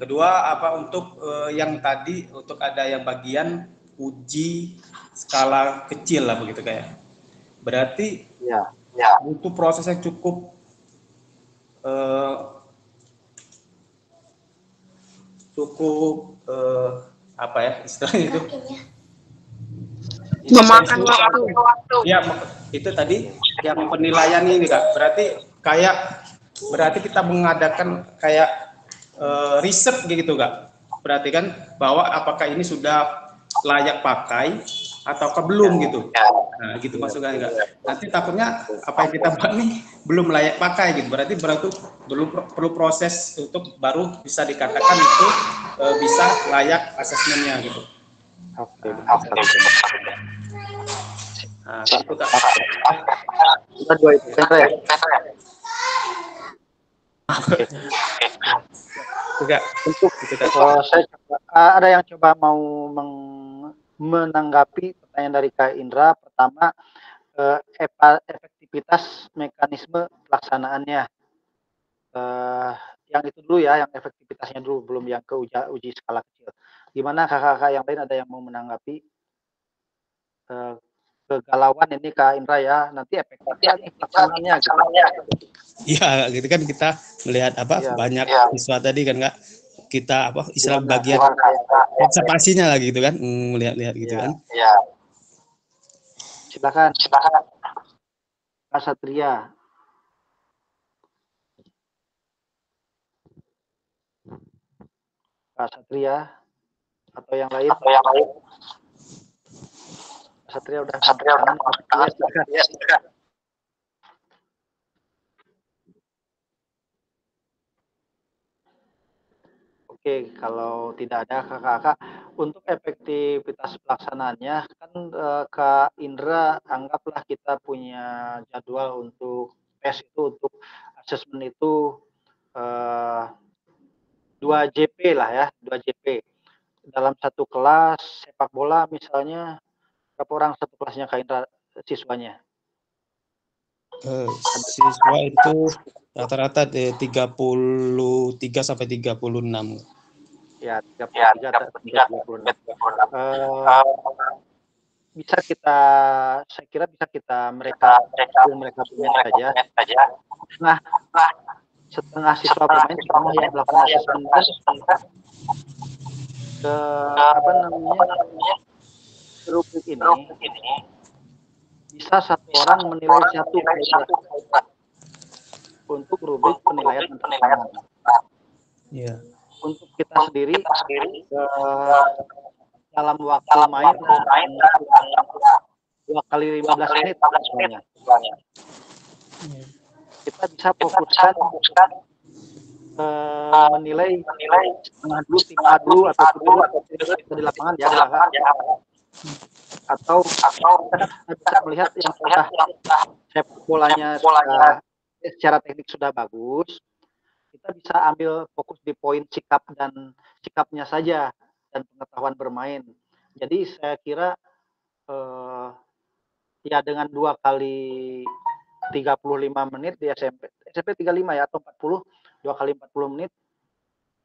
kedua apa untuk eh, yang tadi untuk ada yang bagian uji skala kecil lah begitu kayak. Berarti ya, ya. butuh proses yang cukup uh, cukup uh, apa ya istilahnya itu memakan waktu. Ya, itu tadi yang penilaian ini kak. Berarti kayak berarti kita mengadakan kayak uh, riset gitu kak. berarti kan bahwa apakah ini sudah layak pakai ataukah belum gitu. Nah, gitu maksudnya enggak. Nanti takutnya apa yang kita buat nih belum layak pakai gitu. Berarti berarti belum per- perlu proses untuk baru bisa dikatakan itu eh, bisa layak asesmennya gitu. Oke, Nah, Kak. Sudah dua itu ya? Juga untuk Gitu, Kak. saya coba, ah, ada yang coba mau meng- menanggapi pertanyaan dari Kak Indra. Pertama, eh, efektivitas mekanisme pelaksanaannya. Eh, yang itu dulu ya, yang efektivitasnya dulu, belum yang ke uji, uji skala kecil. Gimana kakak-kakak yang lain ada yang mau menanggapi eh, kegalauan ini Kak Indra ya? Nanti nih pelaksanaannya gitu. Iya, gitu kan kita melihat apa Iya. banyak Iya. siswa tadi kan nggak kita apa istilah Gimana? bagian Gimana? observasinya lagi gitu kan mm, melihat-lihat gitu Iya. kan. Ya. Silakan. Silakan. Pak Satria. Pak Satria atau yang lain? Atau yang lain? Satria udah Satria udah silakan. Ya, silakan. Oke, kalau tidak ada kakak-kakak, untuk efektivitas pelaksanaannya kan eh, Kak Indra anggaplah kita punya jadwal untuk tes itu untuk asesmen itu eh, 2 JP lah ya, 2 JP. Dalam satu kelas sepak bola misalnya berapa orang satu kelasnya Kak Indra siswanya? Eh, siswa itu rata-rata eh, 33 sampai 36. Ya, 33 36. Eh, bisa kita saya kira bisa kita mereka mereka punya saja. Nah, setengah siswa bermain setengah yang melakukan asesmen ke apa namanya rubrik ini bisa satu orang menilai satu untuk rubrik penilaian penilaian Iya. untuk kita sendiri eh, dalam waktu main dua kali 15 menit misalnya. kita bisa fokuskan eh, menilai setengah dulu tim A dulu atau tim dulu atau tim dulu di lapangan ya. Atau atau kita bisa melihat yang sudah sepak bolanya sudah secara teknik sudah bagus kita bisa ambil fokus di poin sikap dan sikapnya saja dan pengetahuan bermain. Jadi saya kira eh, ya dengan dua kali 35 menit di SMP, SMP 35 ya atau 40, dua kali 40 menit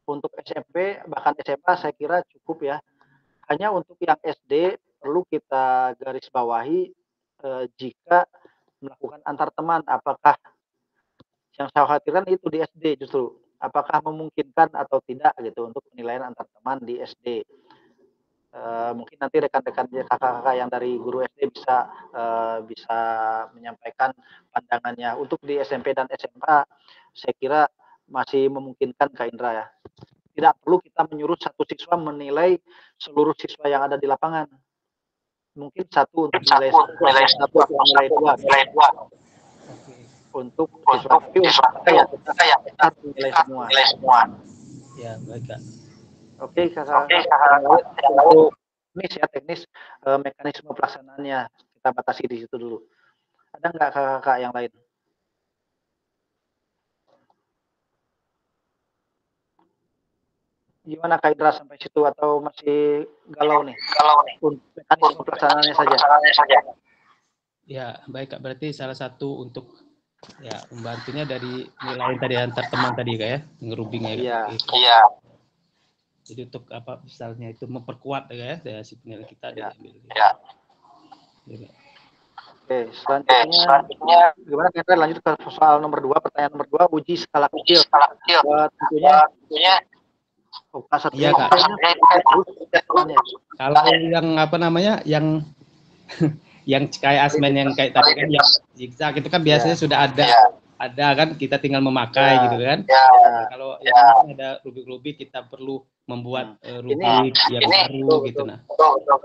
untuk SMP bahkan SMA saya kira cukup ya. Hanya untuk yang SD perlu kita garis bawahi eh, jika melakukan antar teman apakah yang saya khawatirkan itu di SD justru apakah memungkinkan atau tidak gitu untuk penilaian antar teman di SD Eh, mungkin nanti rekan-rekan kakak-kakak yang dari guru SD bisa eh, bisa menyampaikan pandangannya untuk di SMP dan SMA saya kira masih memungkinkan Kak Indra ya tidak perlu kita menyuruh satu siswa menilai seluruh siswa yang ada di lapangan. Mungkin satu untuk nilai satu satu untuk nilai dua. nilai dua. Untuk siswa tapi untuk kita ya kita ya kita harus menilai semua. nilai semua. Ya, baik Kak. oke kakak untuk teknis ya teknis eh, mekanisme pelaksanaannya. Kita batasi di situ dulu. Ada nggak kakak-kakak yang lain gimana Kak Indra sampai situ atau masih galau nih galau nih untuk mekanisme pelaksanaannya saja Ya, baik Kak. Berarti salah satu untuk ya membantunya dari nilai tadi antar teman tadi Kak ya, ngerubingnya ya. Iya. Gitu. Iya. Jadi untuk apa misalnya itu memperkuat ya Kak ya dari si penilai kita Iya. diambil. Iya. Gitu. Oke, selanjutnya, gimana kita lanjut ke soal nomor dua, pertanyaan nomor dua, uji skala kecil. Skala kecil. tentunya, tentunya, Iya, Kak. Kalau yang apa namanya yang yang kayak asmen yang kayak tadi kan yang zigzag itu kan biasanya sudah ada ada kan kita tinggal memakai Ya, gitu kan. ya, Nah, kalau yang ya. ini ada rubik-rubik kita perlu membuat Ini rubik yang ini baru betul, gitu nah. betul, betul.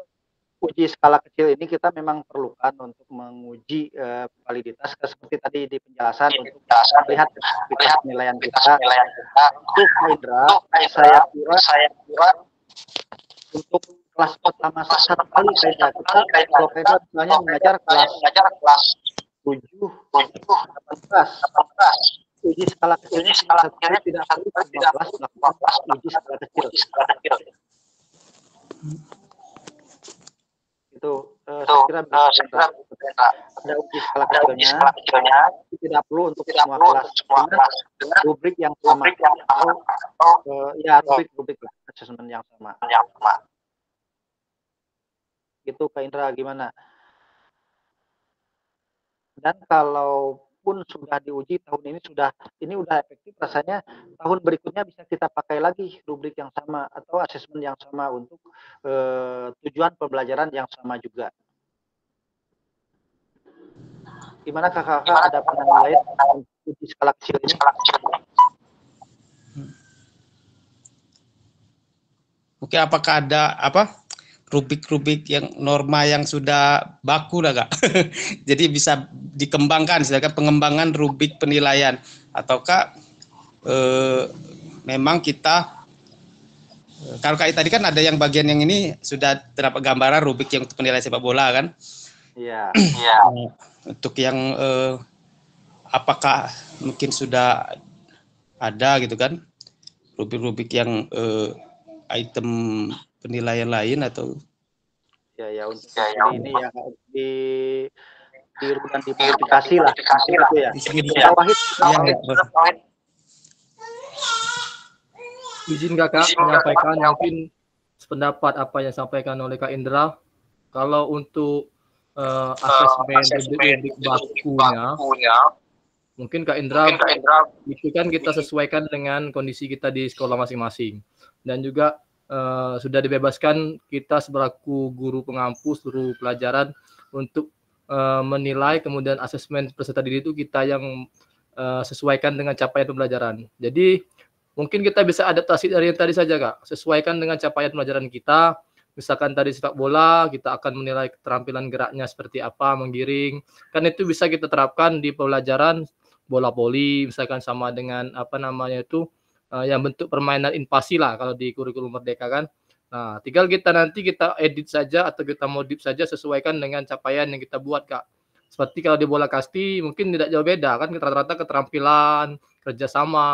Uji skala kecil ini kita memang perlukan untuk menguji eh, validitas seperti tadi di penjelasan untuk melihat efektivitas penilaian kita. untuk Pak Indra saya kira saya kira untuk kelas pertama satu kali saya kita kalau kita misalnya mengajar kelas mengajar kelas tujuh tujuh delapan belas. uji skala kecilnya skala kecilnya tidak kelas delapan belas uji skala kecil itu eh, saya kira bisa ada uji skala kecilnya tidak perlu untuk semua kelas. dengan rubrik yang sama. atau eh, ya rubrik rubrik lah. Assessment yang sama. Yang sama. Itu Kak Indra gimana? Dan kalaupun sudah diuji tahun ini sudah ini udah efektif rasanya tahun berikutnya bisa kita pakai lagi rubrik yang sama atau asesmen yang sama untuk eh, tujuan pembelajaran yang sama juga. Gimana kakak-kakak ada pandangan lain uji skala kecil ini? Oke, apakah ada apa rubik-rubik yang norma yang sudah baku lah kak? Jadi bisa dikembangkan, silakan pengembangan rubik penilaian ataukah eh, memang kita eh, kalau kayak tadi kan ada yang bagian yang ini sudah terdapat gambaran rubik yang untuk penilaian sepak bola kan? iya Nah, untuk yang eh, apakah mungkin sudah ada gitu kan rubik-rubik yang eh, item penilaian lain atau? Ya ya untuk di ini ya Kak, di di dan dimodifikasi lah itu ya Pak Wahid Wahid. izin kakak menyampaikan mungkin sependapat apa yang disampaikan oleh Kak Indra. Kalau untuk eh, asesmen rubrik bakunya, mungkin Kak Indra, itu kan kita sesuaikan dengan kondisi kita di sekolah masing-masing. Dan juga eh, sudah dibebaskan kita seberaku guru pengampu seluruh pelajaran untuk eh, menilai kemudian asesmen peserta didik itu kita yang eh, sesuaikan dengan capaian pembelajaran. Jadi mungkin kita bisa adaptasi dari yang tadi saja kak. Sesuaikan dengan capaian pelajaran kita. Misalkan tadi sepak bola kita akan menilai keterampilan geraknya seperti apa menggiring. Kan itu bisa kita terapkan di pelajaran bola voli misalkan sama dengan apa namanya itu eh, yang bentuk permainan invasi lah kalau di kurikulum merdeka kan. Nah tinggal kita nanti kita edit saja atau kita modif saja sesuaikan dengan capaian yang kita buat kak. Seperti kalau di bola kasti mungkin tidak jauh beda kan. Rata-rata keterampilan kerjasama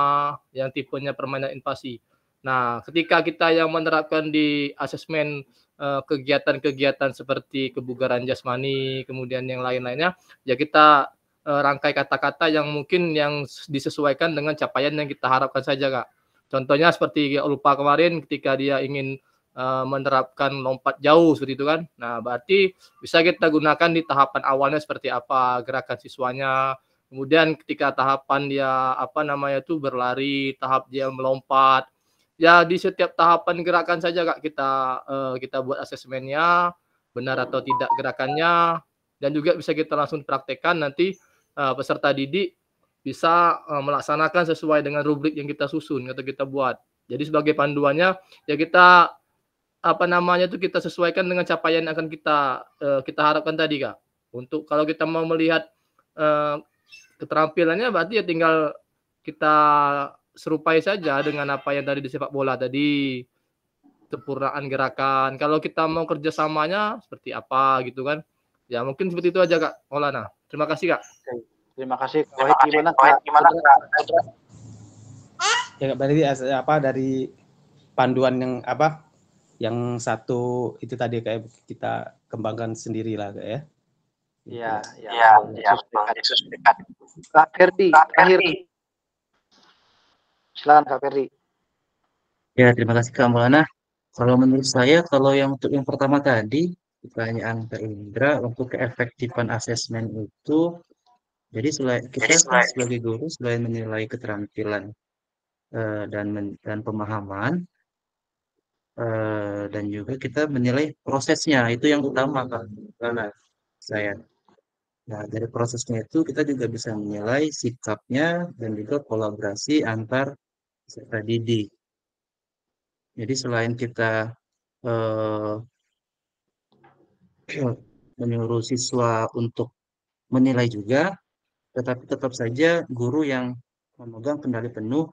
yang tipenya permainan invasi. Nah, ketika kita yang menerapkan di asesmen eh, kegiatan-kegiatan seperti kebugaran jasmani, kemudian yang lain-lainnya, ya kita eh, rangkai kata-kata yang mungkin yang disesuaikan dengan capaian yang kita harapkan saja, Kak. Contohnya seperti lupa kemarin ketika dia ingin eh, menerapkan lompat jauh seperti itu kan. Nah, berarti bisa kita gunakan di tahapan awalnya seperti apa gerakan siswanya, Kemudian ketika tahapan dia apa namanya itu berlari, tahap dia melompat. Ya di setiap tahapan gerakan saja Kak kita eh, kita buat asesmennya benar atau tidak gerakannya dan juga bisa kita langsung praktekkan nanti eh, peserta didik bisa eh, melaksanakan sesuai dengan rubrik yang kita susun atau kita buat. Jadi sebagai panduannya ya kita apa namanya itu kita sesuaikan dengan capaian yang akan kita eh, kita harapkan tadi Kak. Untuk kalau kita mau melihat eh, keterampilannya berarti ya tinggal kita serupai saja dengan apa yang tadi di sepak bola tadi sempurnaan gerakan kalau kita mau kerjasamanya seperti apa gitu kan ya mungkin seperti itu aja kak Maulana terima kasih kak terima kasih Kak Wahid gimana Kak gimana Kak ya berarti apa dari panduan yang apa yang satu itu tadi kayak kita kembangkan sendiri lah kayak ya. Iya, iya, Yesus dekat. Kak Ferdi, terakhir. Silakan Kak Ferdi. Ya, terima kasih Kak Maulana. Kalau menurut saya, kalau yang untuk yang pertama tadi, pertanyaan Kak Indra, untuk keefektifan asesmen itu, jadi selain kita kan sebagai guru, selain menilai keterampilan eh, dan men- dan pemahaman, eh, dan juga kita menilai prosesnya, itu yang utama Kak Maulana, saya. Nah, dari prosesnya itu kita juga bisa menilai sikapnya dan juga kolaborasi antar peserta didik. Jadi selain kita eh, menyuruh siswa untuk menilai juga, tetapi tetap saja guru yang memegang kendali penuh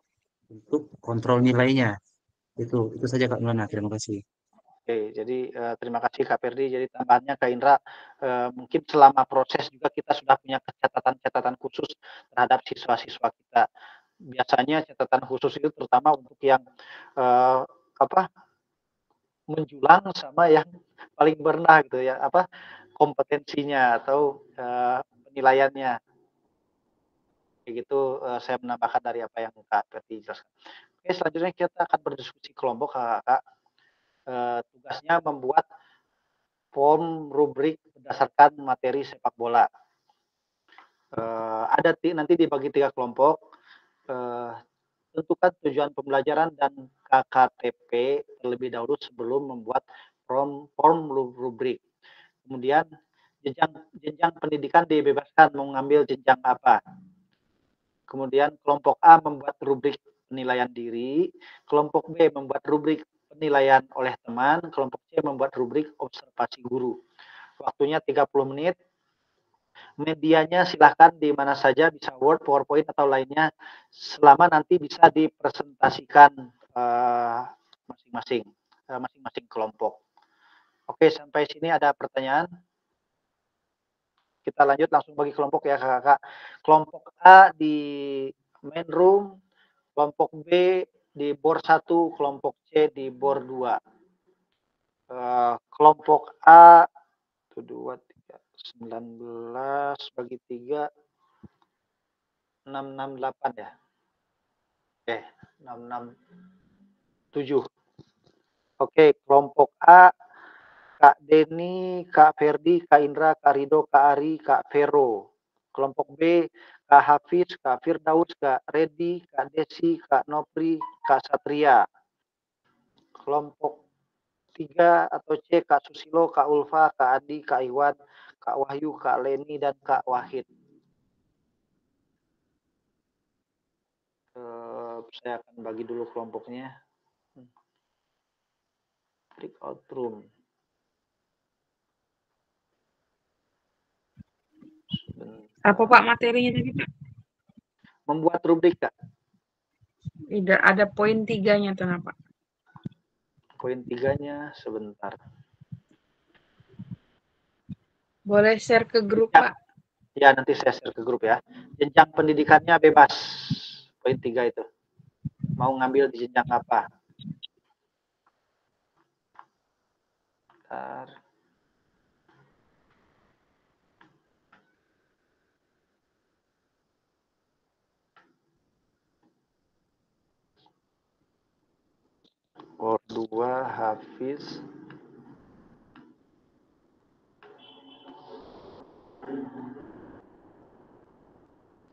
untuk kontrol nilainya. Itu itu saja Kak Mulana. Terima kasih. Oke, jadi uh, terima kasih Kak Ferdi. Jadi tambahannya Kak Indra, uh, mungkin selama proses juga kita sudah punya catatan-catatan khusus terhadap siswa-siswa kita. Biasanya catatan khusus itu terutama untuk yang uh, apa menjulang sama yang paling pernah gitu ya, apa kompetensinya atau uh, penilaiannya. Kayak gitu uh, saya menambahkan dari apa yang Kak Ferdi jelaskan. Oke, selanjutnya kita akan berdiskusi kelompok Kak. Eh, tugasnya membuat form rubrik berdasarkan materi sepak bola. Eh, ada nanti dibagi tiga kelompok. Eh, tentukan tujuan pembelajaran dan KKTP terlebih dahulu sebelum membuat form, form rubrik. Kemudian jenjang jenjang pendidikan dibebaskan mau ngambil jenjang apa. Kemudian kelompok A membuat rubrik penilaian diri, kelompok B membuat rubrik penilaian oleh teman, kelompok C membuat rubrik observasi guru. Waktunya 30 menit. Medianya silahkan di mana saja, bisa Word, PowerPoint, atau lainnya, selama nanti bisa dipresentasikan eh, masing-masing, uh, masing-masing uh, kelompok. Oke, sampai sini ada pertanyaan? Kita lanjut langsung bagi kelompok ya kakak-kakak. Kelompok A di main room, kelompok B di bor 1, kelompok C di bor 2. Uh, kelompok A 1 2 3 19 bagi 3 668 ya. Eh, 667. Oke, kelompok A Kak Denny, Kak Ferdi, Kak Indra, Kak Rido, Kak Ari, Kak Vero. Kelompok B Kak Hafiz, Kak Firdaus, Kak Redi, Kak Desi, Kak Nopri, Kak Satria. Kelompok 3 atau C, Kak Susilo, Kak Ulfa, Kak Adi, Kak Iwan, Kak Wahyu, Kak Leni, dan Kak Wahid. Uh, saya akan bagi dulu kelompoknya. Breakout room. Apa Pak materinya tadi Pak? Membuat rubrik Kak. Tidak ada poin tiganya kenapa? Poin tiganya sebentar. Boleh share ke grup ya. Pak? Ya nanti saya share ke grup ya. Jenjang pendidikannya bebas. Poin tiga itu. Mau ngambil di jenjang apa? Bentar. Or 2 Hafiz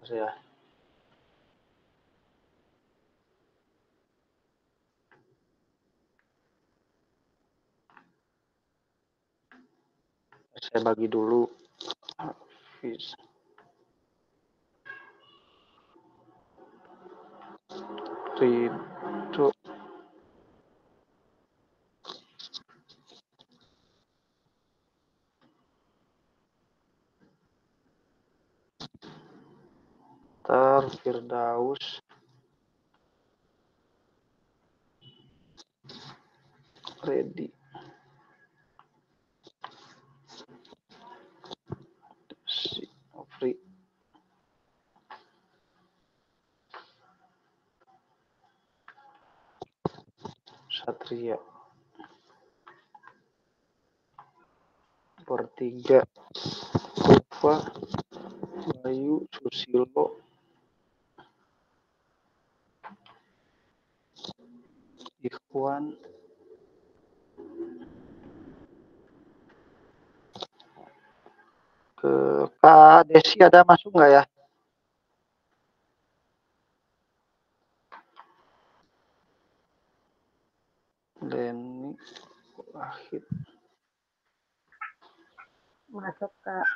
ya. Saya bagi dulu. Hafiz Ridho Mukhtar Firdaus. Ready. Satria. Bertiga Kufa Bayu. Susilo Ikhwan ke Kak Desi ada masuk nggak ya? Leni Wahid masuk Kak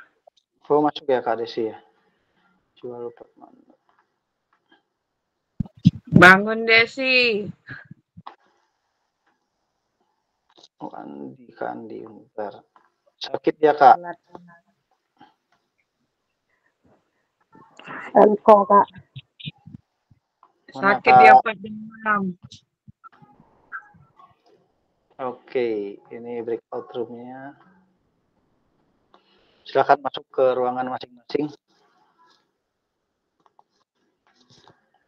Oh masuk ya Kak Desi ya. Jual. Bangun Desi. Oh, Andi, Kak Andi, bentar. Sakit ya Kak? Enko kak. Mana, Sakit dia Kak? Pak demam. Oke, ini breakout roomnya. Silakan masuk ke ruangan masing-masing.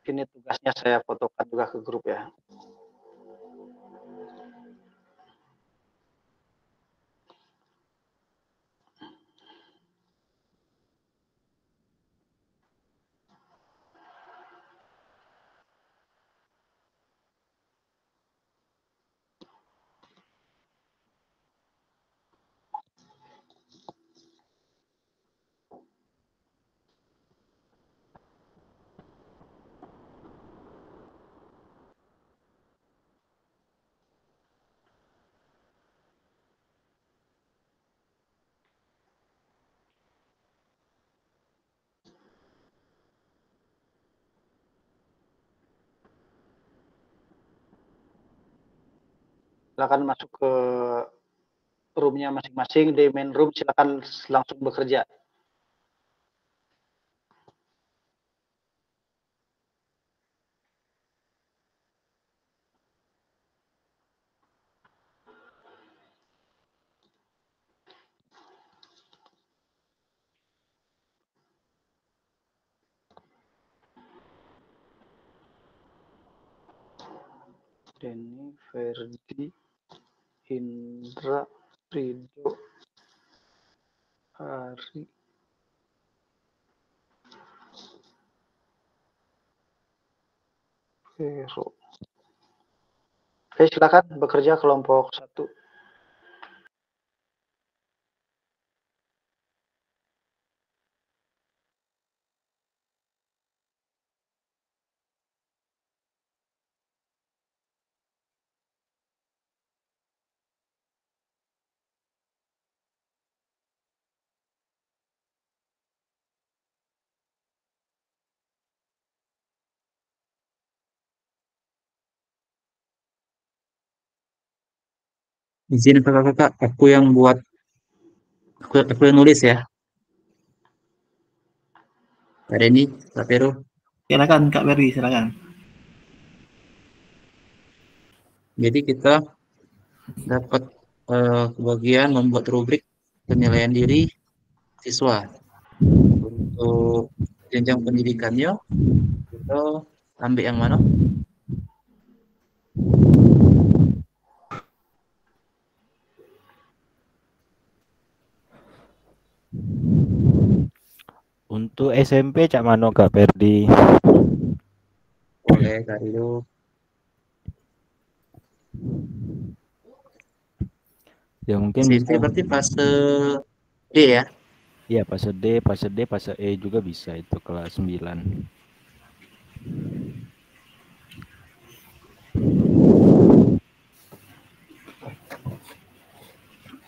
Ini tugasnya saya fotokan juga ke grup ya. Silakan masuk ke roomnya masing-masing di main room. Silakan langsung bekerja. Denny, Ferdi, Indra, Rido, Ari, Vero. Oke, silakan bekerja kelompok satu. Izin kakak-kakak, aku yang buat, aku, aku yang nulis ya. Kak Denny, Kak Vero. Silakan Kak Berdi, silakan. Jadi kita dapat eh, kebagian membuat rubrik penilaian diri siswa untuk jenjang pendidikannya. Kita ambil yang mana? Untuk SMP Cak Mano Kak Perdi. Boleh Kak Rido. Ya mungkin SMP bisa. berarti fase D ya? Iya fase D, fase D, fase E juga bisa itu kelas 9.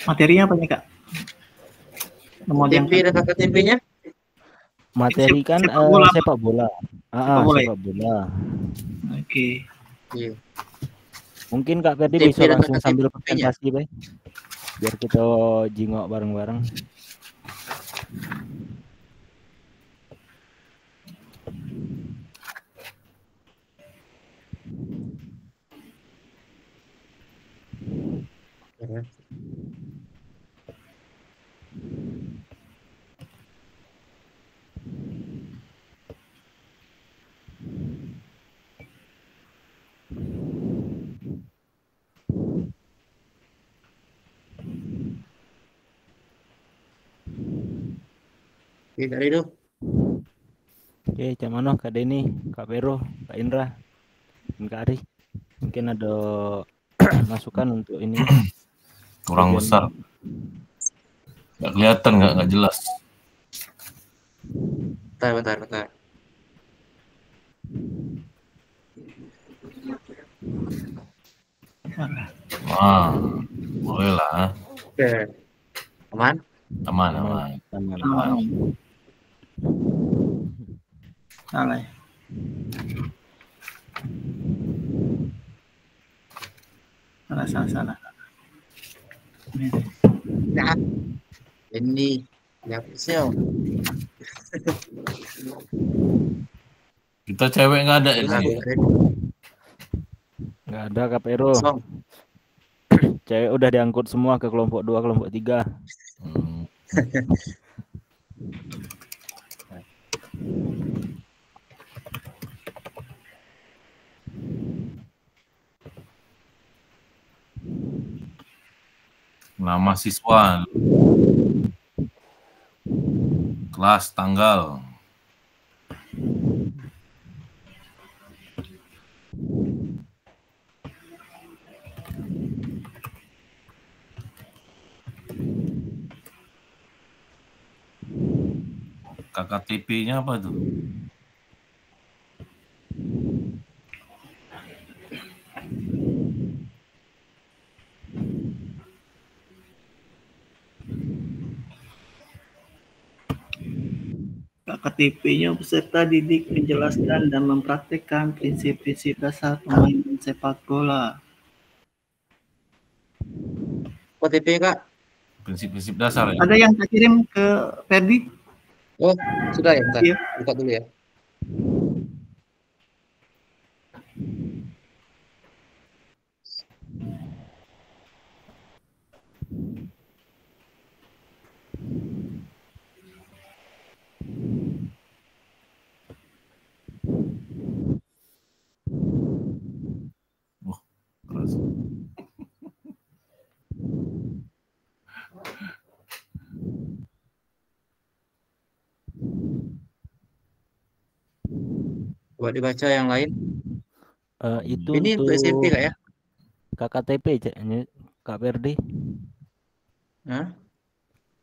Materinya apa nih Kak? Mau yang Tempe dan kakak tempenya? Materi kan sepak eh, bola, Pak. sepak bola. Ah, Sepak bola ya? sepak bola. Oke. Iya. Mungkin Kak Ferdi bisa langsung sambil presentasi, Bay. Biar kita jingok bareng-bareng. Ya. Oke, Kak Rido. Oke, Cak Mano, Kak Denny, Kak Vero, Kak Indra, dan Kak Ari. Mungkin ada masukan untuk ini. Kurang Bagian- besar. Nggak kelihatan, nggak nggak jelas. Bentar, bentar, bentar. Wah, boleh lah. Oke. Aman? Aman, Aman. aman. Aman. Aman. Salah. ya? Salah, salah, salah. Ini. Nah, ini ya siapa? Kita cewek nggak ada. Red. Nggak ada Kapero. Kosong. Cewek udah diangkut semua ke kelompok dua, kelompok tiga. Hmm. Nama siswa. Kelas, tanggal. KKTP-nya apa tuh? KKTP-nya peserta didik menjelaskan dan mempraktikkan prinsip-prinsip dasar permainan sepak bola. OTP kak. Prinsip-prinsip dasar ya? Ada yang kirim ke Ferdi? Oh sudah ya bentar. Iya. Buka dulu ya. Keras. Coba dibaca yang lain. Eh, itu Ini untuk SMP kak ya? KKTP Cak. Ini Kak Ferdi. Hah?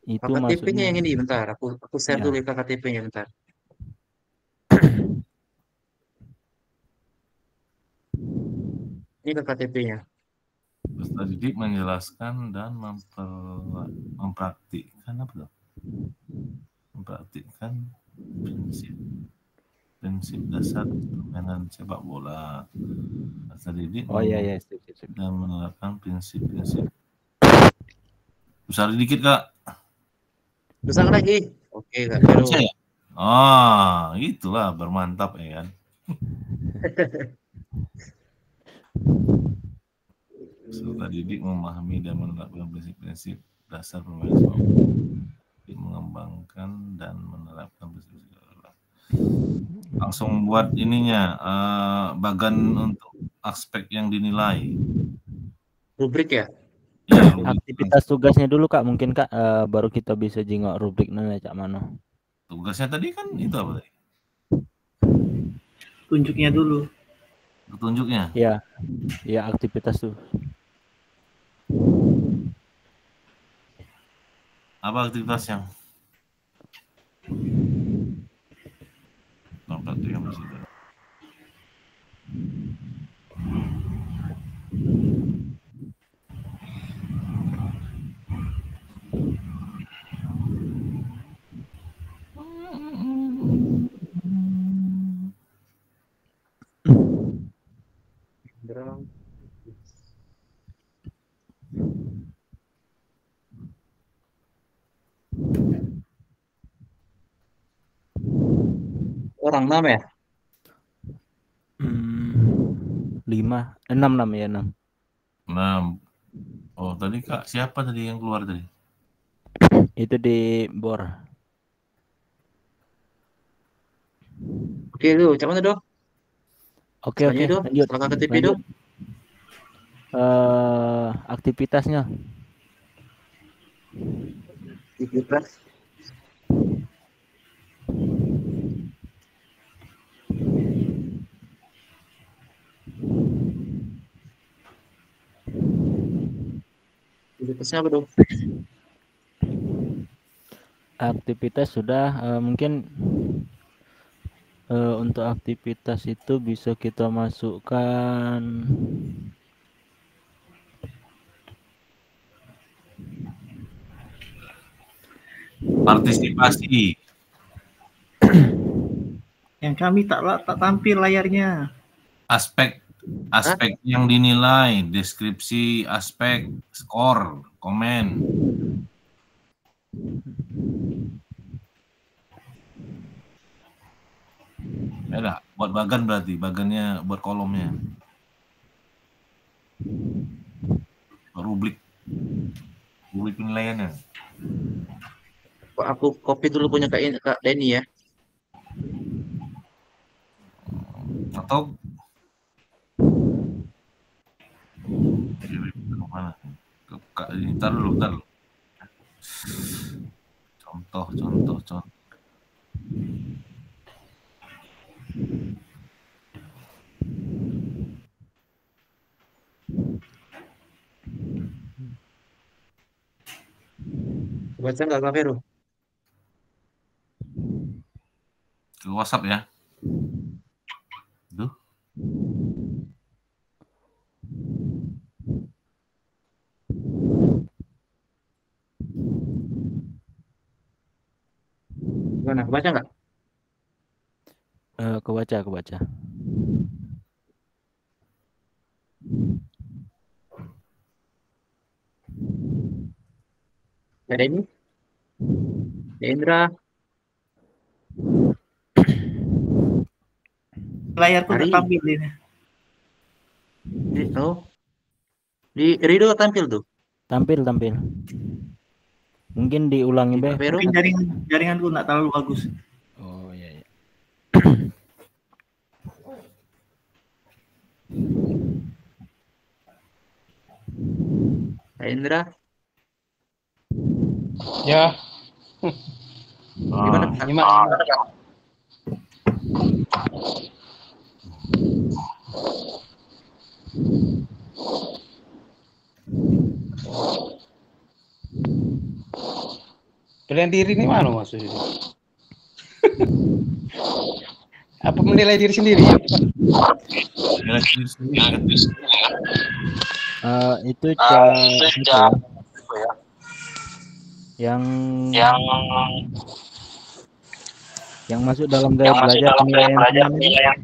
Itu KKTP-nya maksudnya. yang ini bentar. Aku aku share Ya. dulu ya KKTP-nya bentar. Ini KKTP-nya. Peserta didik menjelaskan dan memper, mempraktikkan apa tuh? Mempraktikkan prinsip prinsip dasar permainan sepak bola. Peserta didik Oh iya iya, sip, sip, sip. dan menerapkan prinsip-prinsip. Besar dikit kak. Besar lagi. Oke kak ya? Ah, itulah bermantap ya kan. Peserta didik memahami dan menerapkan prinsip-prinsip dasar permainan sepak bola. Mengembangkan dan menerapkan prinsip-prinsip dasar. Langsung buat ininya, eh, bagan untuk aspek yang dinilai. Rubrik ya? Iya, rubrik. Aktivitas tugasnya dulu Kak, mungkin Kak eh, baru kita bisa jingok rubrik nanya Cak Mano. Tugasnya tadi kan itu apa tadi? Tunjuknya dulu. Petunjuknya. Ya, ya aktivitas tuh. Apa aktivitasnya? Tempat yang masih. Drum. Orang enam ya? Hmm, lima, enam enam ya enam. Nah, oh tadi kak siapa tadi yang keluar tadi? Itu di bor. Oke lu, cuman dong. Oke oke, Do. lanjut. Setelah KTP, Do. Lanjut. Eh, aktivitasnya. Aktivitas. Aktivitasnya apa dong? Aktivitas sudah eh, mungkin eh, untuk aktivitas itu bisa kita masukkan Partisipasi. Yang kami tak tak tampil layarnya. Aspek aspek yang dinilai, deskripsi aspek, skor, komen. Ya dah, buat bagan berarti, bagannya buat kolomnya. Rubrik. Rubrik penilaiannya. Pak, aku copy dulu punya Kak, Kak Denny ya. Atau Ke mana? Ke, ke, ini, ntar dulu, ntar dulu. Contoh, contoh, contoh. Baca nggak Kak Vero? Ke WhatsApp ya. Duh. Gimana? Baca nggak? Eh, kebaca, kebaca. Denny? Kak Indra? Layarku tak tampil ini. Di, oh. Di Rido tampil tuh. Tampil, tampil. Mungkin diulangi, Be. Mungkin jaringan jaringanku nggak terlalu bagus. Oh, iya, iya. Indra? Ya. Gimana? Kak? Gimana? Bela diri ini mana maksudnya? Apa menilai diri sendiri? Nilai diri sendiri? Eh, itu cara itu ya. Yang yang yang masuk dalam gaya belajar penilaian belajar teman itu. penilaian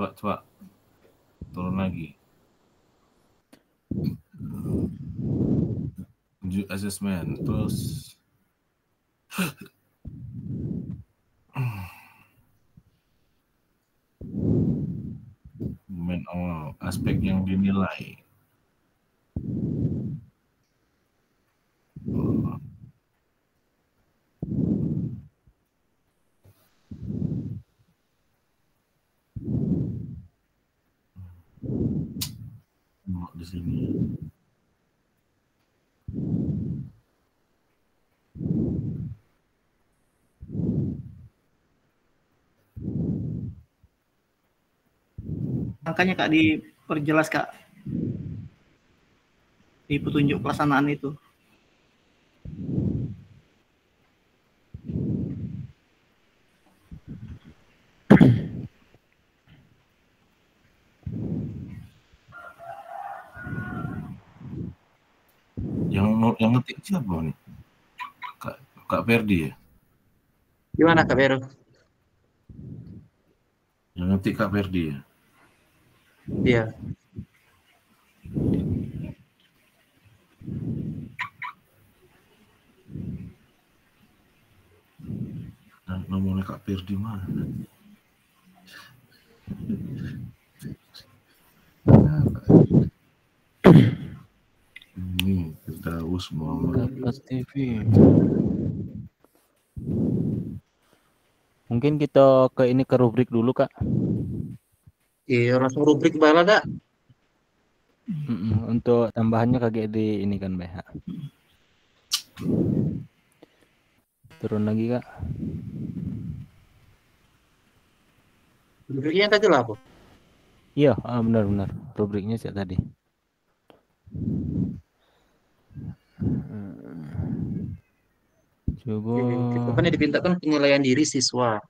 Coba, coba. Turun lagi. Assessment. Terus Moment awal, aspek yang dinilai. Di sini. Makanya Kak diperjelas Kak. Di petunjuk pelaksanaan itu. Yang yang ngetik siapa nih? Kak Kak Ferdi ya? Gimana Kak Vero? Yang ngetik Kak Ferdi ya? Iya. Nah, nomornya Kak Ferdi mana? Ini Firdaus Muhammad. Dapat TV. Mungkin kita ke ini ke rubrik dulu, Kak. Iya, langsung rubrik bala dak. Mm-mm, Untuk tambahannya kagak di ini kan, BH. Turun lagi, Kak. Rubriknya tadi lah apa? Iya, ah, benar-benar. Rubriknya sejak tadi. Coba. Itu kan yang dipintakan penilaian diri siswa.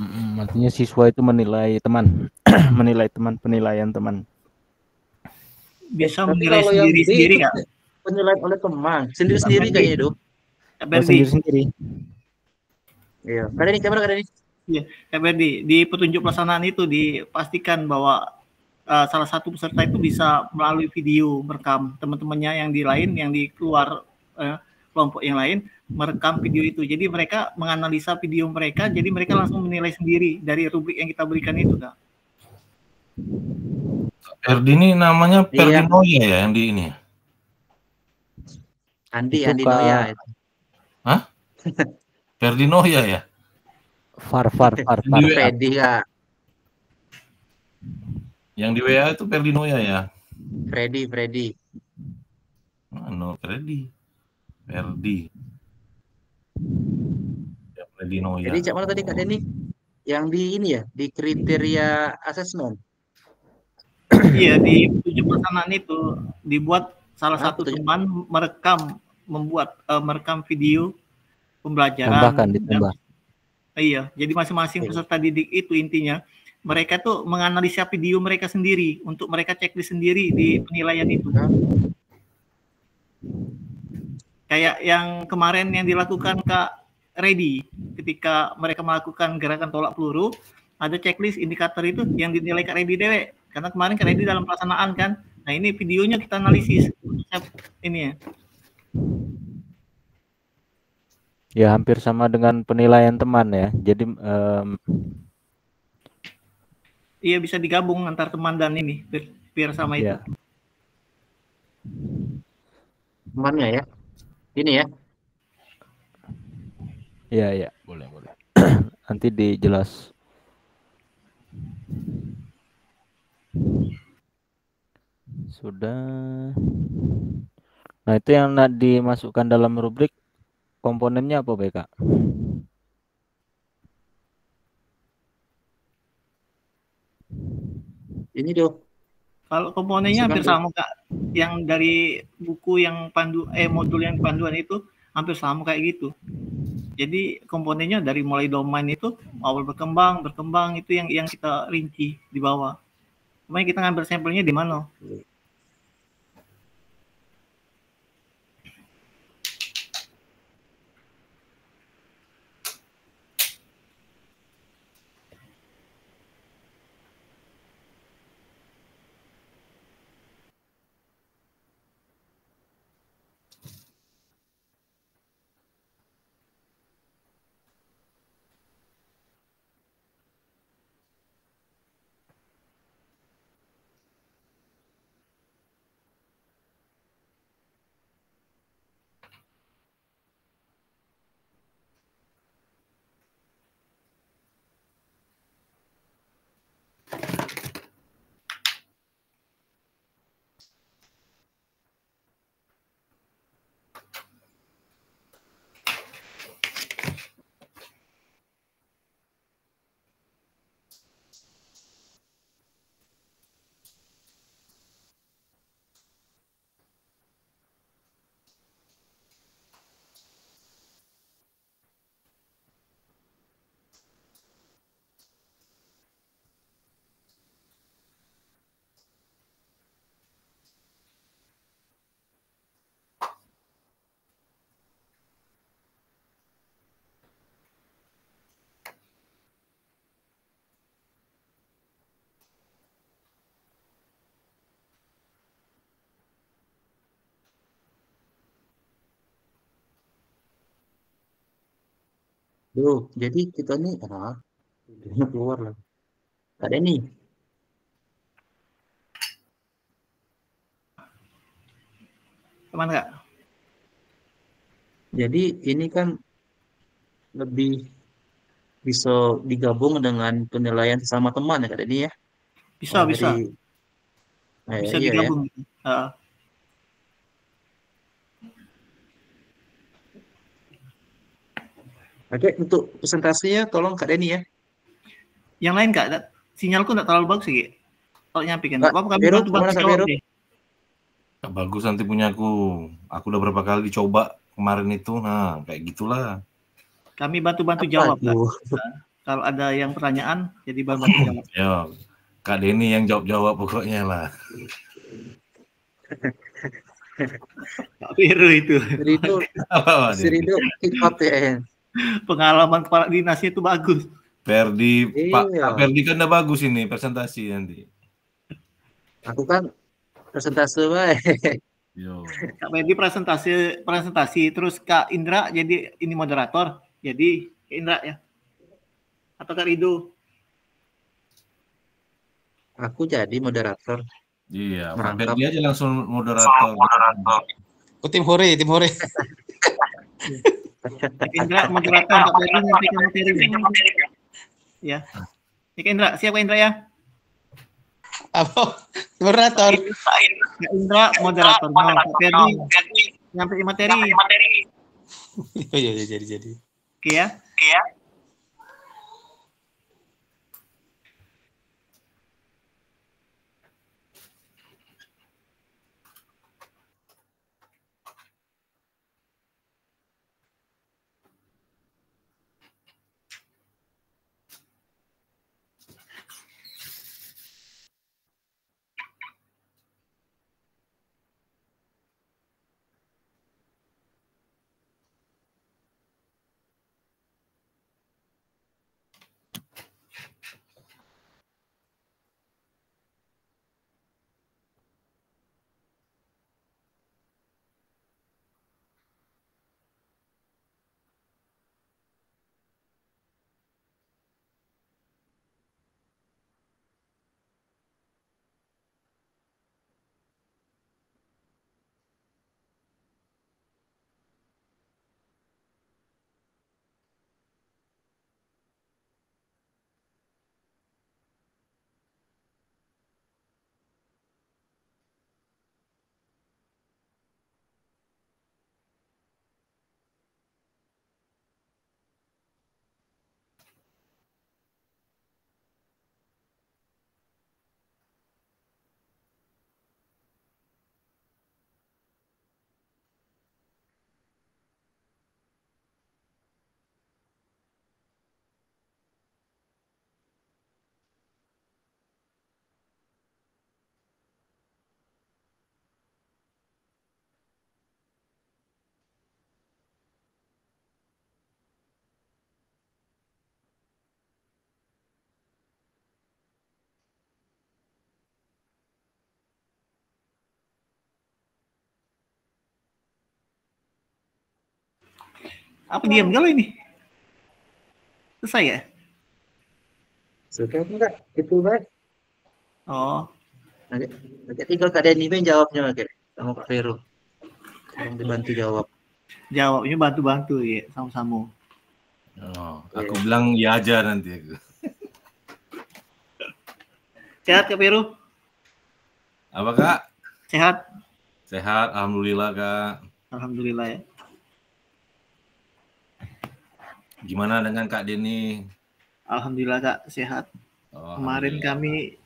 Mm, artinya siswa itu menilai teman, menilai teman, penilaian teman. Bisa Tapi menilai sendiri sendiri nggak? penilaian oleh teman, sendiri-sendiri Berarti- kayaknya Oh, Berdi, sendiri-sendiri. Iya. Kada nih kamera kada nih. Iya, Kak Berdi, di petunjuk pelaksanaan itu dipastikan bahwa uh, salah satu peserta itu bisa melalui video merekam teman-temannya yang di lain, yang di keluar uh, kelompok yang lain merekam video itu. Jadi mereka menganalisa video mereka, jadi mereka langsung menilai sendiri dari rubrik yang kita berikan itu, Kak. Perdi ini namanya Iya. Perdi Noya ya yang di ini. ya? Andi, Itu Andi Noya. Hah? Perdi Noya ya? Far, far, far, far. Freddy kak. Yang di WA itu Perdi Noya ya? Freddy, Freddy. Mana Perdi? Perdi. Ya, Perdi Noya. Jadi cak mana tadi kak Denny? Yang di ini ya, di kriteria asesmen. Iya, di petunjuk pelaksanaan itu dibuat salah Ah, satu petunjuk. teman merekam membuat eh, merekam video pembelajaran Tambahkan, dan ditambah. Iya, jadi masing-masing peserta didik itu intinya mereka tuh menganalisa video mereka sendiri untuk mereka checklist sendiri di penilaian itu. Kayak yang kemarin yang dilakukan Kak Ready ketika mereka melakukan gerakan tolak peluru, ada checklist indikator itu yang dinilai Kak Ready dewe. Karena kemarin Kak Ready dalam pelaksanaan kan. Nah, ini videonya kita analisis. Ini ya. Ya hampir sama dengan penilaian teman ya. Jadi em, Iya bisa digabung antar teman dan ini biar, biar sama itu. ya Temannya ya. Ini ya. ya ya boleh boleh. Nanti dijelas. Sudah. Nah itu yang nak dimasukkan dalam rubrik komponennya apa BK? Ini tuh. Kalau komponennya hampir sama kak, yang dari buku yang pandu eh modul yang panduan itu hampir sama kayak gitu. Jadi komponennya dari mulai domain itu awal berkembang, berkembang itu yang yang kita rinci di bawah. Kemudian kita ngambil sampelnya di mana? Duh, jadi kita nih ah, videonya keluar lah. Ada nih. Ke mana kak? Jadi ini kan lebih bisa digabung dengan penilaian sesama teman ya Kak Denny ya. Bisa Kalau bisa dari eh, bisa iya ya. digabung. Oke, untuk presentasinya tolong Kak Denny ya. Yang lain kak, sinyalku nggak terlalu bagus sih. Kalau nyampe kan, apa kami Vero, bantu bantu jawab Vero? deh. Bagus nanti punya aku. Aku udah berapa kali dicoba kemarin itu. Nah, kayak gitulah. Kami bantu bantu Apa jawab kak. tuh? Kalau ada yang pertanyaan, jadi bantu jawab. Yo, Kak Denny yang jawab-jawab pokoknya lah. Kak Piru itu. Denny? Serido kick out ya. Pengalaman kepala dinasnya itu bagus. Ferdi, Pak Iya. Kak Ferdi kan udah bagus ini presentasi nanti. Aku kan presentase baik. Yo. Kak Ferdi presentasi presentasi terus Kak Indra jadi ini moderator. Jadi Kak Indra ya. Atau Kak Rido. Aku jadi moderator. Iya, Pak. Ferdi aja langsung moderator. Oh, tim Hore, tim Hore. Kak Indra moderator Kak Ferdi nyampaikan materinya. Ya. Ya Kak Indra, siap Kak Indra ya? Apa? Moderator. Kak Indra moderator. Nah, Kak Ferdi nyampein materi. Oh iya, iya, jadi jadi. Oke ya. Oke ya. Apa diam galau ini? Selesai ya? Suka enggak? Itu baik. Oh, Nanti, nanti tinggal Kak Denny jawabnya oke. Sama Kak Vero. Tolong dibantu jawab. jawabnya bantu-bantu ya sama-sama. Oh, aku bilang ya aja nanti aku. Sehat Kak Peru? Apa Kak? Sehat? Sehat, alhamdulillah Kak. Alhamdulillah ya. Gimana dengan Kak Denny? Alhamdulillah Kak sehat. Oh, Kemarin kami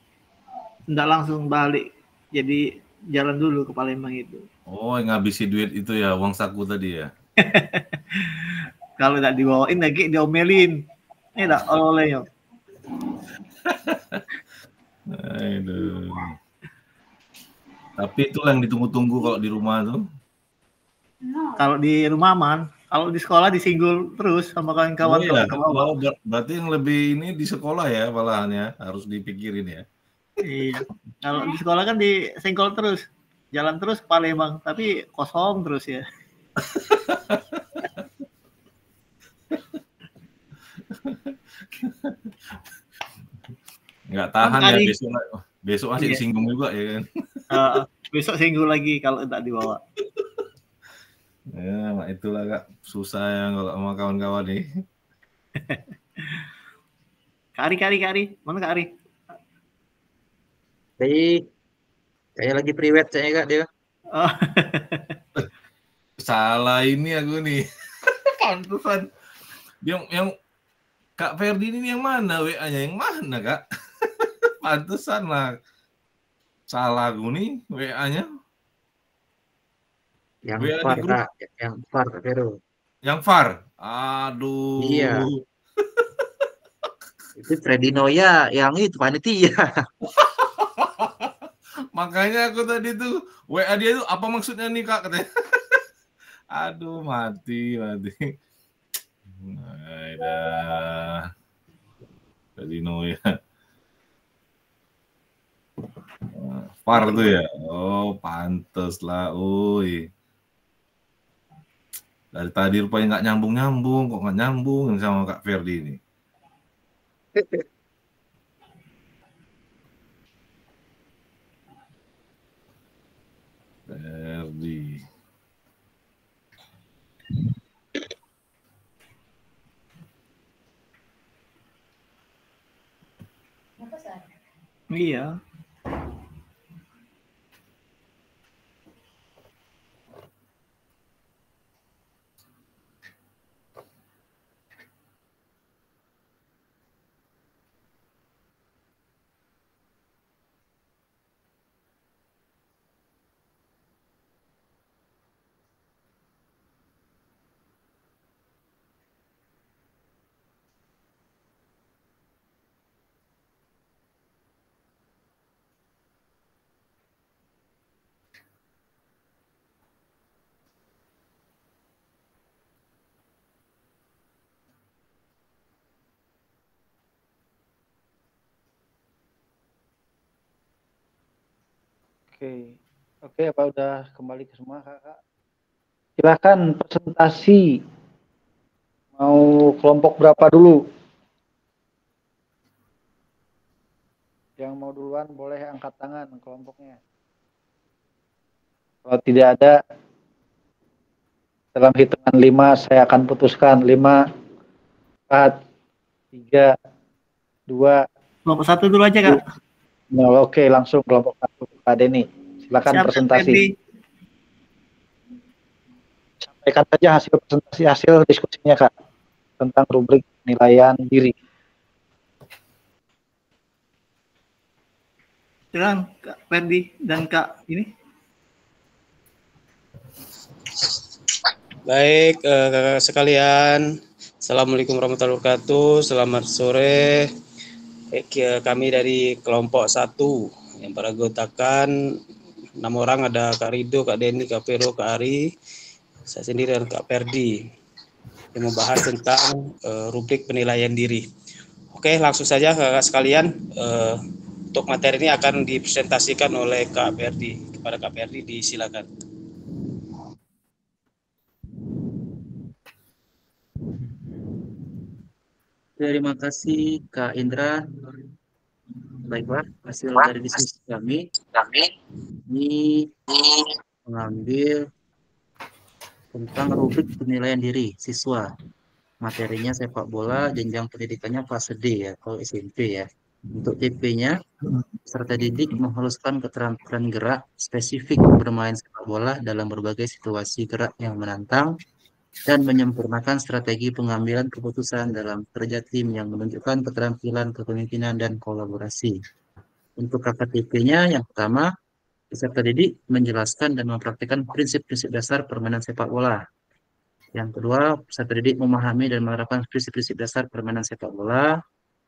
tidak langsung balik, jadi jalan dulu ke Palembang itu. Oh, yang ngabisi duit itu ya, uang saku tadi ya. Kalau tidak dibawain lagi diomelin. Ini tak oleh. Aduh. Tapi itu yang ditunggu-tunggu kalau di rumah tuh. Kalau di rumah aman, kalau di sekolah disinggul terus sama kawan-kawan Oh, iya. Oh, ber- berarti yang lebih ini di sekolah ya malahan ya, harus dipikirin ya. Iya. Kalau di sekolah kan disenggol terus. Jalan terus ke Palembang, tapi kosong terus ya. Nggak tahan ya besok besok masih Iya. disinggung juga ya kan. Eh, besok singgul lagi kalau tidak dibawa. Ya, mak itulah kak susah ya kalau sama kawan-kawan nih. Kak Ari, Kak Ari, Kak Ari. Mana Kak Ari? Baik. Kayak lagi priwet saya Kak dia. Oh, Salah ini aku nih. Pantesan. Yang yang Kak Ferdi ini yang mana WA-nya? Yang mana kak? Pantesan lah. Salah aku nih WA-nya. Yang di far. Kak, yang far Vero. Yang VAR. Aduh. Iya. Itu Freddy Noya yang itu panitia. Makanya aku tadi tuh WA dia tuh apa maksudnya nih kak katanya. Aduh mati mati. Ada. Tadi Noya. Far tuh ya. Oh pantes lah. Uy. Dari tadi rupanya nggak nyambung nyambung, kok nggak nyambung sama Kak Ferdi ini. Ferdi. Iya. Oke, oke apa udah kembali ke semua kakak? Silakan presentasi. Mau kelompok berapa dulu? Yang mau duluan boleh angkat tangan kelompoknya. Kalau tidak ada, dalam hitungan lima saya akan putuskan lima, empat, tiga, dua. Kelompok satu dulu aja kak. Nah, oke langsung kelompok Pak Denny. Silakan Siap, presentasi. Ferdi. Sampaikan saja hasil presentasi hasil diskusinya kak tentang rubrik penilaian diri. Silakan Kak Ferdi dan Kak ini. Baik, eh, kakak sekalian. Assalamualaikum warahmatullahi wabarakatuh. Selamat sore. Eh, Kami dari kelompok satu yang beranggotakan enam orang ada Kak Rido, Kak Denny, Kak Vero, Kak Ari, saya sendiri dan Kak Perdi yang membahas tentang eh, rubrik penilaian diri. Oke, langsung saja kakak sekalian. Eh, untuk materi ini akan dipresentasikan oleh Kak Perdi. Kepada Kak Perdi disilakan. Terima kasih Kak Indra. Baiklah, hasil dari diskusi kami. Ini mengambil tentang rubrik penilaian diri siswa. Materinya sepak bola, jenjang pendidikannya fase D ya, kalau SMP ya. Untuk TP-nya, peserta didik menghaluskan keterampilan gerak spesifik bermain sepak bola dalam berbagai situasi gerak yang menantang dan menyempurnakan strategi pengambilan keputusan dalam kerja tim yang menunjukkan keterampilan kepemimpinan dan kolaborasi. Untuk KKTP-nya yang pertama, peserta didik menjelaskan dan mempraktikkan prinsip-prinsip dasar permainan sepak bola. Yang kedua, peserta didik memahami dan menerapkan prinsip-prinsip dasar permainan sepak bola.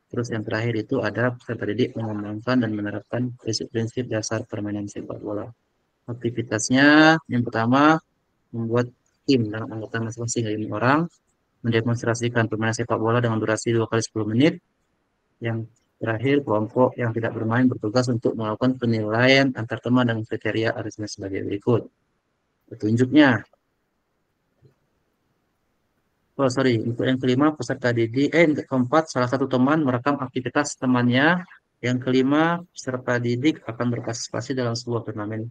Terus yang terakhir itu ada peserta didik mengembangkan dan menerapkan prinsip-prinsip dasar permainan sepak bola. Aktivitasnya yang pertama membuat tim dalam anggota masing-masing lima orang mendemonstrasikan permainan sepak bola dengan durasi 2 kali 10 menit. Yang terakhir, kelompok yang tidak bermain bertugas untuk melakukan penilaian antar teman dengan kriteria arisme sebagai berikut. Petunjuknya. Oh, sorry. Untuk yang kelima, peserta didik, eh, yang keempat, salah satu teman merekam aktivitas temannya. Yang kelima, peserta didik akan berpartisipasi dalam sebuah turnamen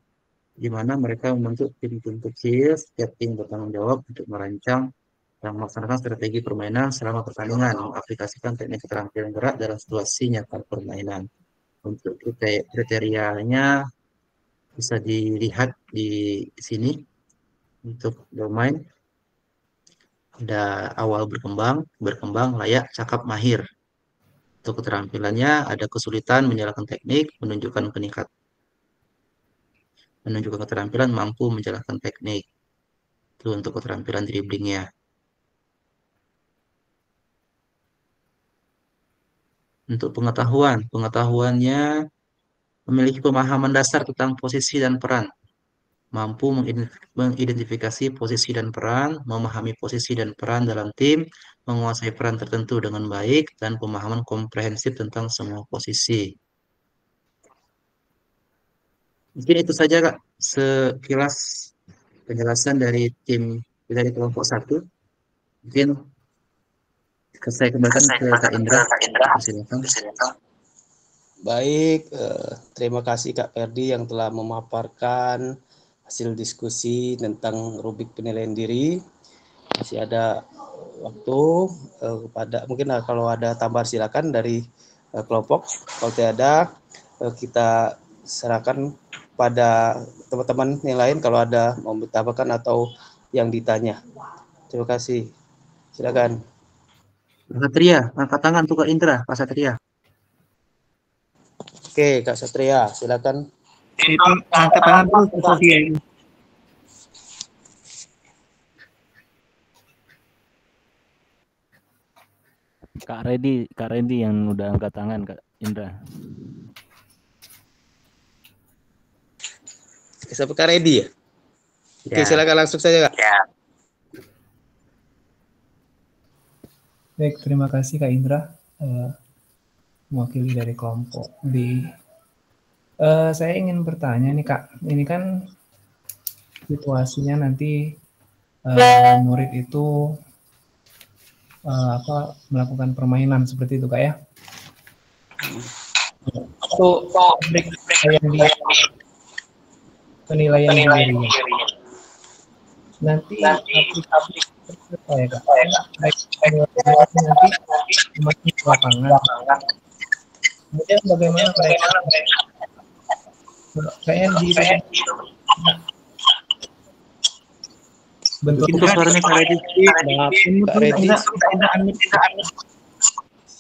di mana mereka membentuk tim-tim kecil, setiap tim bertanggung jawab untuk merancang dan melaksanakan strategi permainan selama pertandingan, mengaplikasikan teknik keterampilan gerak dalam situasi nyata permainan. Untuk krite- kriterianya bisa dilihat di sini untuk bermain ada awal berkembang, berkembang layak, cakap, mahir. Untuk keterampilannya ada kesulitan menjalankan teknik, menunjukkan peningkat menunjukkan keterampilan mampu menjalankan teknik. Itu untuk keterampilan ya. dribblingnya. Untuk pengetahuan, pengetahuannya memiliki pemahaman dasar tentang posisi dan peran, mampu mengidentifikasi posisi dan peran, memahami posisi dan peran dalam tim, menguasai peran tertentu dengan baik, dan pemahaman komprehensif tentang semua posisi. Mungkin itu saja Kak, sekilas penjelasan dari tim dari kelompok satu. Mungkin saya kembalikan ke Kak Indra. Silakan. Baik, eh, terima kasih Kak Ferdi yang telah memaparkan hasil diskusi tentang rubik penilaian diri. Masih ada waktu eh, kepada mungkin kalau ada tambahan silakan dari eh, kelompok. Kalau tidak ada, eh, kita serahkan pada teman-teman yang lain kalau ada mau ditambahkan atau yang ditanya. Terima kasih. Silakan. Pak Satria, angkat tangan tuh Kak Indra, Pak Satria. Oke, Kak Satria, silakan. Angkat tangan dulu Kak Satria. Kak Redi, Kak Redi yang udah angkat tangan Kak Indra. Sampai Kak Redi ya? Oke, Ya. silakan langsung saja Kak. Baik, terima kasih Kak Indra, eh, mewakili dari kelompok B. Eh, saya ingin bertanya nih Kak, ini kan situasinya nanti eh, murid itu eh, apa melakukan permainan seperti itu Kak ya? Untuk penilaian dia penilaian dirinya. Nanti aplikasi apa ya kak? Nanti semakin lapangan. Kemudian bagaimana mereka kayaknya di bentuk itu suaranya Kak Redi. Kak Redi.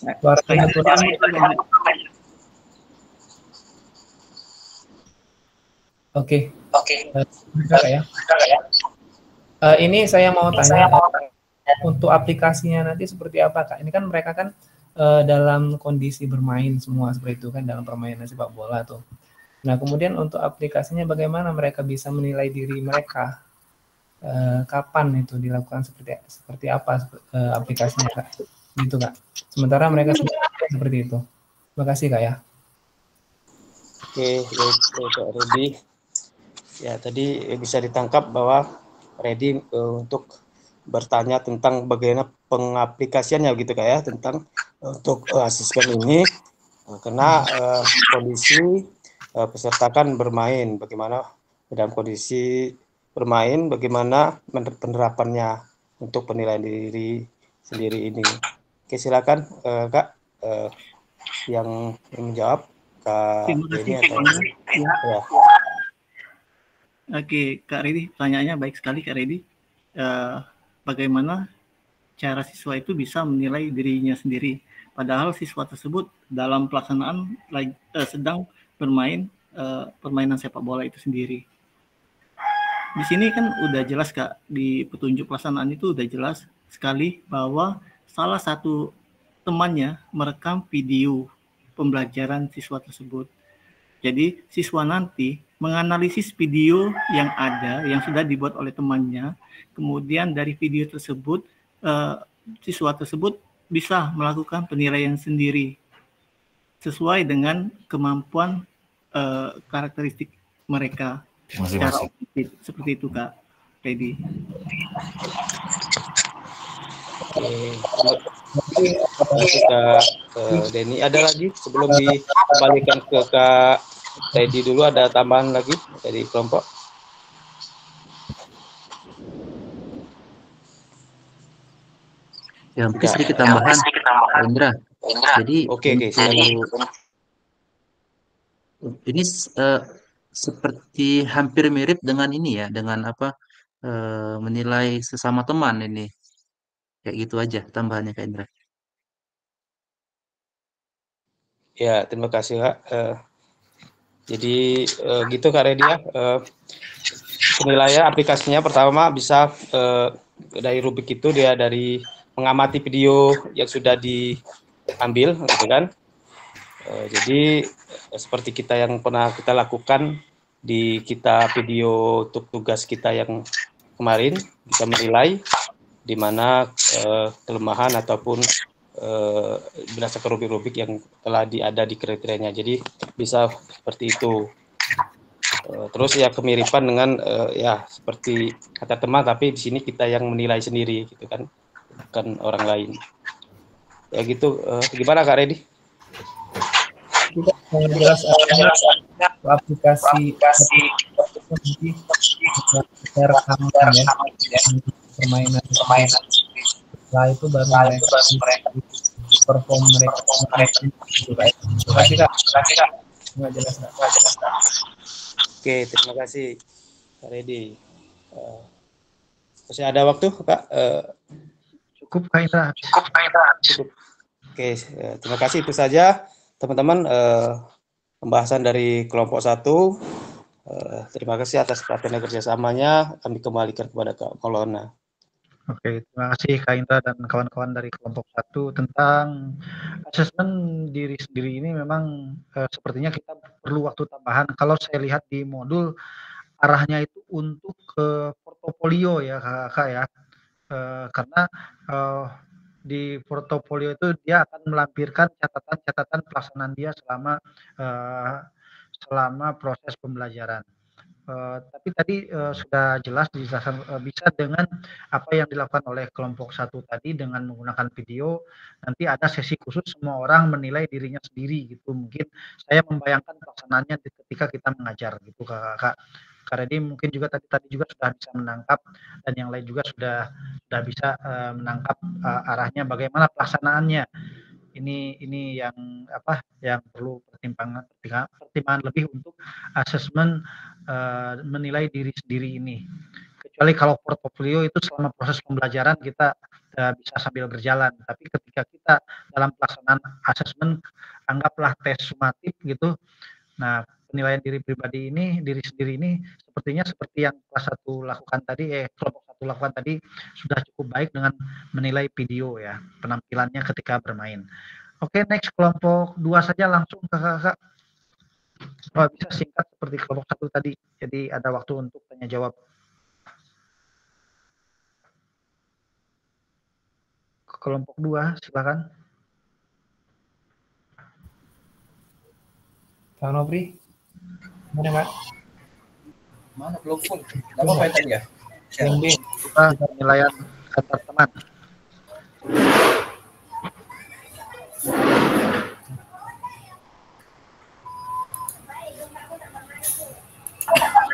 suaranya kurang Oke. Oke. ya. Eh, ini saya mau tanya untuk aplikasinya nanti seperti apa kak? Ini kan mereka kan eh, dalam kondisi bermain semua seperti itu kan dalam permainan sepak bola tuh. Nah kemudian untuk aplikasinya bagaimana mereka bisa menilai diri mereka? Eh, kapan itu dilakukan seperti seperti apa eh, aplikasinya kak? Gitu kak. Sementara mereka seperti itu. Terima kasih kak ya. Oke, baik, baik, Kak Redi. Ya, tadi bisa ditangkap bahwa Redi eh, untuk bertanya tentang bagaimana pengaplikasiannya gitu Kak ya, tentang untuk eh, asesmen ini Eh, karena eh, kondisi eh, peserta kan bermain, bagaimana dalam kondisi bermain, bagaimana penerapannya untuk penilaian diri sendiri ini. Oke, silakan eh, Kak eh, yang yang menjawab Kak atau Indra. Ya. ya. Oke, Kak Redi, pertanyaannya baik sekali Kak Redi. Eh, bagaimana cara siswa itu bisa menilai dirinya sendiri? Padahal siswa tersebut dalam pelaksanaan eh, sedang bermain eh, permainan sepak bola itu sendiri. Di sini kan udah jelas Kak, di petunjuk pelaksanaan itu udah jelas sekali bahwa salah satu temannya merekam video pembelajaran siswa tersebut. Jadi siswa nanti menganalisis video yang ada yang sudah dibuat oleh temannya, kemudian dari video tersebut eh, siswa tersebut bisa melakukan penilaian sendiri sesuai dengan kemampuan eh, karakteristik mereka objektif seperti itu Kak Teddy. Oke, terima kasih Kak eh, Denny. Ada lagi sebelum dikembalikan ke Kak Teddy dulu ada tambahan lagi dari kelompok? Ya, mungkin Enggak. sedikit tambahan, Indra. Jadi Oke, oke, silakan. ini eh, seperti hampir mirip dengan ini ya, dengan apa eh, menilai sesama teman ini. Kayak gitu aja tambahannya Kak Indra. Ya, terima kasih Kak. Eh, jadi eh, gitu Kak Redi ya. Eh, penilaian aplikasinya pertama bisa eh, dari rubik itu dia dari mengamati video yang sudah diambil gitu kan. Eh, jadi seperti kita yang pernah kita lakukan di kita video untuk tugas kita yang kemarin kita menilai di mana eh, kelemahan ataupun eh, berdasarkan rubik-rubik yang telah di, ada di kriterianya. Jadi bisa seperti itu. Eh, terus ya kemiripan dengan eh, ya seperti kata teman, tapi di sini kita yang menilai sendiri gitu kan, bukan orang lain. Ya gitu. Eh, gimana Kak Redi? Jelas aplikasi aplikasi rekaman ya permainan permainan setelah itu baru mereka perform mereka kan terima kasih kak nggak jelas nggak jelas Kak. Oke, terima kasih Kak Redi. Eh, masih ada waktu Kak? Eh, Cukup Kak Indra. Cukup Kak Indra. Cukup. Oke, eh, terima kasih itu saja teman-teman eh, pembahasan dari kelompok satu. Eh, terima kasih atas perhatian dan kerjasamanya. Kami kembalikan kepada Kak Maulana. Oke, terima kasih Kak Indra dan kawan-kawan dari kelompok satu tentang asesmen diri sendiri ini memang eh, sepertinya kita perlu waktu tambahan. Kalau saya lihat di modul arahnya itu untuk ke portofolio ya Kak, ya. Eh, karena eh, di portofolio itu dia akan melampirkan catatan-catatan pelaksanaan dia selama eh, selama proses pembelajaran. Eh, tapi tadi eh, sudah jelas dijelaskan eh, bisa dengan apa yang dilakukan oleh kelompok satu tadi dengan menggunakan video. Nanti ada sesi khusus semua orang menilai dirinya sendiri gitu. Mungkin saya membayangkan pelaksanaannya ketika kita mengajar gitu kak Kak. Redi mungkin juga tadi tadi juga sudah bisa menangkap dan yang lain juga sudah sudah bisa eh, menangkap eh, arahnya bagaimana pelaksanaannya. Ini ini yang apa yang perlu pertimbangan, pertimbangan lebih untuk asesmen eh, menilai diri sendiri ini kecuali kalau portofolio itu selama proses pembelajaran kita bisa sambil berjalan tapi ketika kita dalam pelaksanaan asesmen anggaplah tes sumatif gitu nah penilaian diri pribadi ini diri sendiri ini sepertinya seperti yang kelas satu lakukan tadi eh kelompok satu lakukan tadi sudah cukup baik dengan menilai video ya penampilannya ketika bermain. Oke next kelompok dua saja langsung ke kakak. Oh, bisa singkat seperti kelompok satu tadi. Jadi ada waktu untuk tanya jawab. Kelompok dua silakan. Kang Nopri mana Pak Mana belum full? Gak apa-apa ya tadi ya? yang B Kita penilaian antar teman.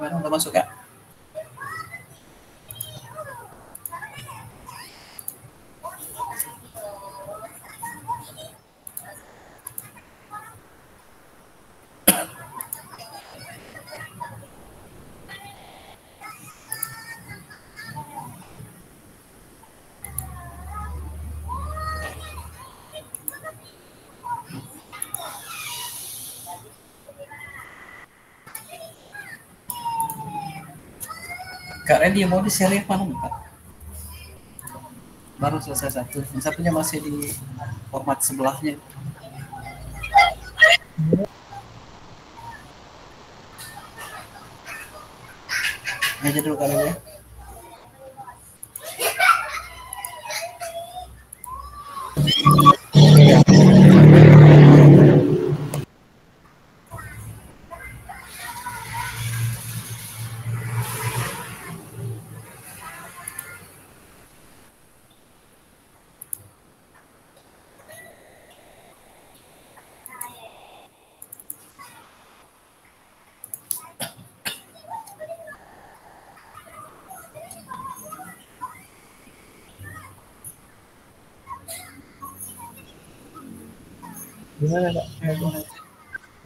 Gimana udah Kak Randy mau di seri mana nih, Kak? Baru selesai satu. Yang satunya masih di format sebelahnya. Aja dulu kali ya.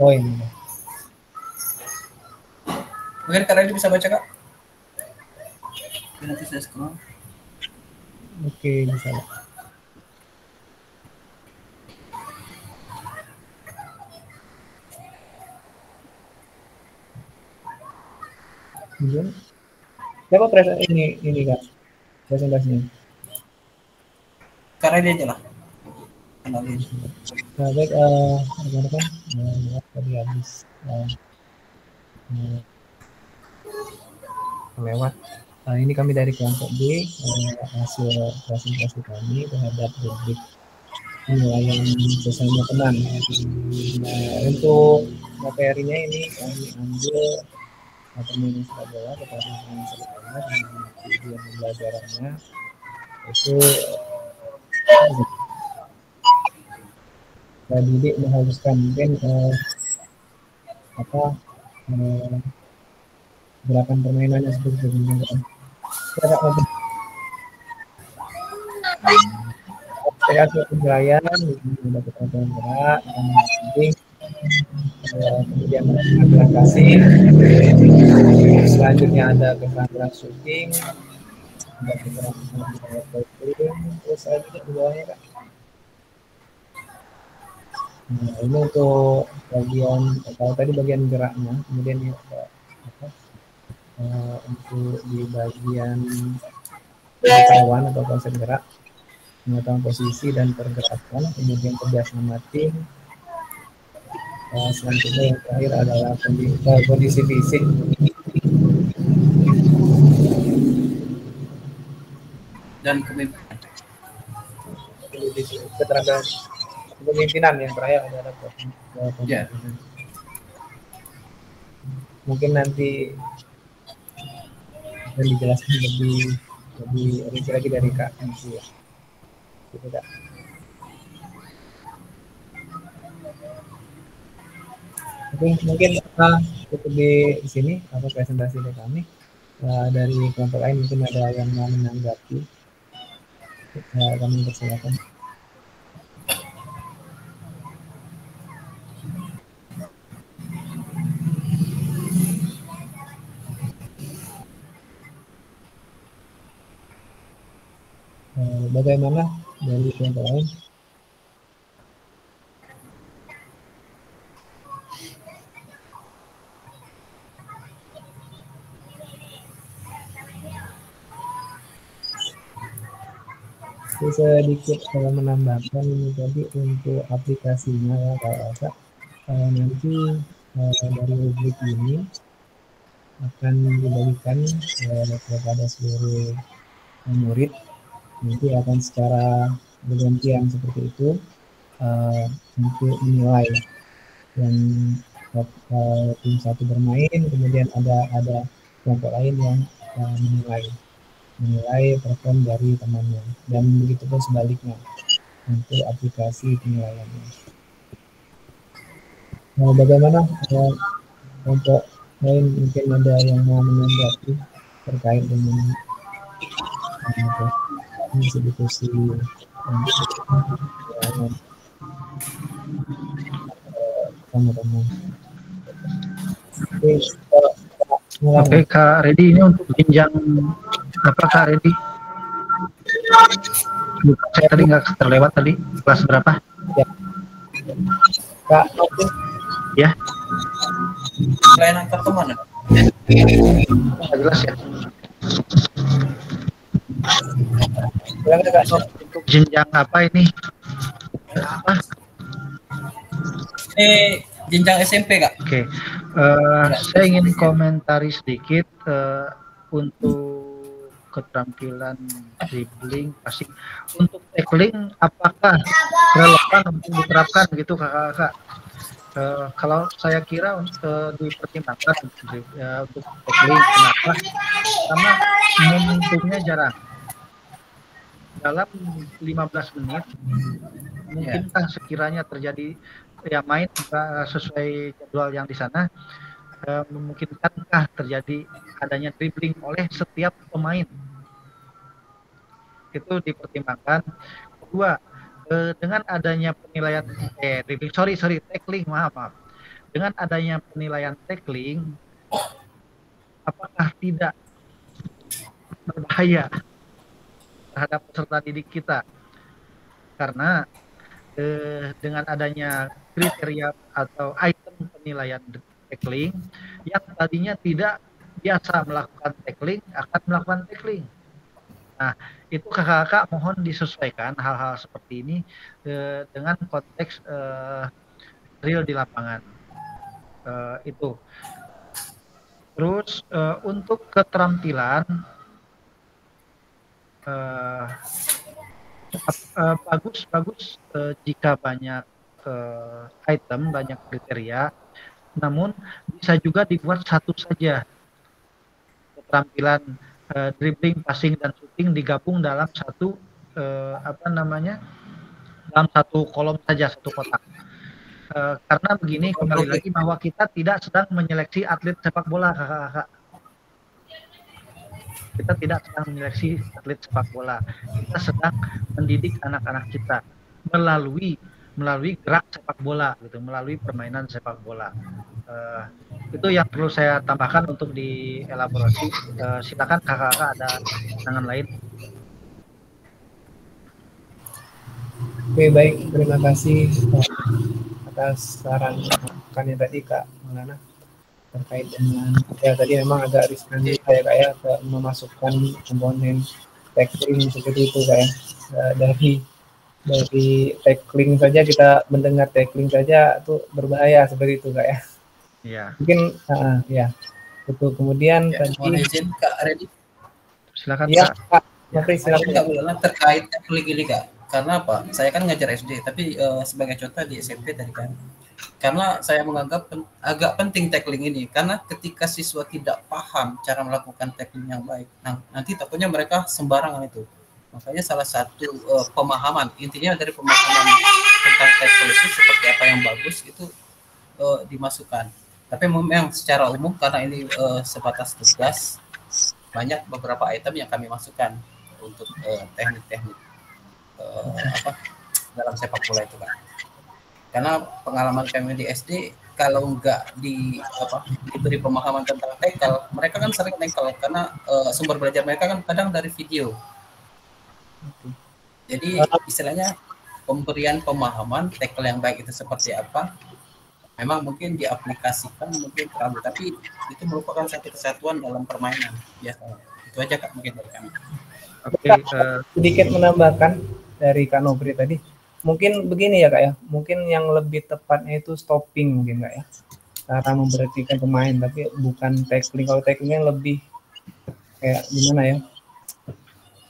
Oh ini. Mungkin Kak Randy bisa baca Kak? Nanti saya scroll. Oke bisa. Kemudian, siapa presen ini ini kak presentasinya? Karena dia aja Kenalin. Nah, baik, eh gimana kan? Nah, tadi habis eh, eh, lewat. Nah, ini kami dari kelompok B, eh, hasil presentasi kami terhadap rubrik penilaian sesama teman. Nah, untuk materinya ini kami ambil sepak bola, pertandingan sepak bola, dan pembelajarannya itu Pak Didik mengharuskan mungkin eh, apa eh, gerakan permainannya seperti itu. Mungkin saya ngobrol saya hasil penilaian sudah kita gerak dan penting eh, kemudian ada kasih. Selanjutnya ada gerakan shooting ada gerakan terus selanjutnya di bawahnya kak Nah, ini untuk bagian kalau tadi bagian geraknya, kemudian ada apa? eh, untuk di bagian pengetahuan atau konsep gerak, pengetahuan posisi dan pergerakan, kemudian kerjasama tim. Eh, selanjutnya yang terakhir adalah kondisi, eh, kondisi fisik. Dan kepemimpinan. Kondisi keterangan kepemimpinan yang terakhir adalah kepemimpinan. Ya. Mungkin nanti akan dijelaskan lebih lebih rinci lagi dari Kak MC ya. Gitu, Kak. Oke, mungkin uh, cukup di sini apa presentasi dari kami. Uh, dari kelompok lain mungkin ada yang mau menanggapi. Uh, kami persilakan. Bagaimana dari kelompok lain? Sedikit saya menambahkan ini tadi untuk aplikasinya ya Kak Elsa. Eh, nanti eh, dari rubrik ini akan dibagikan eh, kepada seluruh murid nanti akan secara bergantian seperti itu uh, untuk menilai yang uh, tim satu bermain kemudian ada ada kelompok lain yang uh, menilai menilai perform dari temannya dan begitu pun sebaliknya untuk aplikasi penilaiannya. Nah, bagaimana uh, kelompok lain mungkin ada yang mau menanggapi terkait dengan uh, Oke Kak Redi ini untuk jenjang apa Kak Redi? Saya tadi nggak terlewat tadi kelas berapa? Ya. Kak, ya. Lain antar teman ya? Nggak jelas ya. Jenjang apa ini? Apa? Ini jenjang SMP kak. Oke, Eh, saya ingin komentari sedikit eh, untuk keterampilan dribbling, passing. Untuk tackling, apakah relevan untuk diterapkan gitu kakak-kakak? Eh, kalau saya kira untuk dipertimbangkan ya, untuk tackling, kenapa? Karena momentumnya jarang. Dalam 15 menit, mungkinkah sekiranya terjadi ya main uh, sesuai jadwal yang di sana uh, memungkinkankah terjadi adanya dribbling oleh setiap pemain? Itu dipertimbangkan. Kedua eh, dengan adanya penilaian eh dribbling sorry sorry tackling maaf maaf. Dengan adanya penilaian tackling apakah tidak berbahaya terhadap peserta didik kita karena eh, dengan adanya kriteria atau item penilaian tackling yang tadinya tidak biasa melakukan tackling akan melakukan tackling. Nah, itu kakak-kakak mohon disesuaikan hal-hal seperti ini eh, dengan konteks eh, real di lapangan. Eh, itu. Terus eh, untuk keterampilan eh, eh, bagus bagus eh, jika banyak eh, item banyak kriteria, namun bisa juga dibuat satu saja keterampilan uh, dribbling, passing dan shooting digabung dalam satu uh, apa namanya dalam satu kolom saja satu kotak. Uh, karena begini kembali lagi bahwa kita tidak sedang menyeleksi atlet sepak bola kakak-kakak. Kita tidak sedang menyeleksi atlet sepak bola. Kita sedang mendidik anak-anak kita melalui melalui gerak sepak bola gitu, melalui permainan sepak bola. Uh, itu yang perlu saya tambahkan untuk dielaborasi. Uh, silakan kakak-kakak ada tangan lain. Oke baik, terima kasih atas saran kami tadi Kak Maulana terkait dengan ya tadi memang agak riskan saya kayak ya, memasukkan komponen tackling seperti itu kayak ya. dari dari tackling saja kita mendengar tackling saja itu berbahaya seperti itu kak ya. Iya. Mungkin uh, ya. Betul. Kemudian ya, tadi mohon izin Kak Redi. Silakan ya, Kak. Kak. silakan. Boleh terkait tackling ini Kak. Karena apa? Saya kan ngajar SD, tapi uh, sebagai contoh di SMP tadi kan. Karena saya menganggap pen agak penting tackling ini karena ketika siswa tidak paham cara melakukan tackling yang baik, nah, nanti takutnya mereka sembarangan itu Makanya salah satu uh, pemahaman intinya dari pemahaman tentang tackle itu seperti apa yang bagus itu uh, dimasukkan. Tapi memang secara umum karena ini uh, sebatas tugas banyak beberapa item yang kami masukkan untuk teknik-teknik uh, apa dalam sepak bola itu kan. Karena pengalaman kami di SD kalau nggak di apa diberi pemahaman tentang tackle, mereka kan sering tackle karena uh, sumber belajar mereka kan kadang dari video. Jadi istilahnya pemberian pemahaman tackle yang baik itu seperti apa memang mungkin diaplikasikan mungkin terlalu. Tapi itu merupakan satu kesatuan dalam permainan ya itu aja kak mungkin dari kami. Oke, uh... sedikit menambahkan dari Kak Nobri tadi mungkin begini ya kak ya. Mungkin yang lebih tepatnya itu stopping mungkin kak ya. Cara memberhentikan pemain tapi bukan tackling. Kalau tacklingnya lebih kayak gimana ya?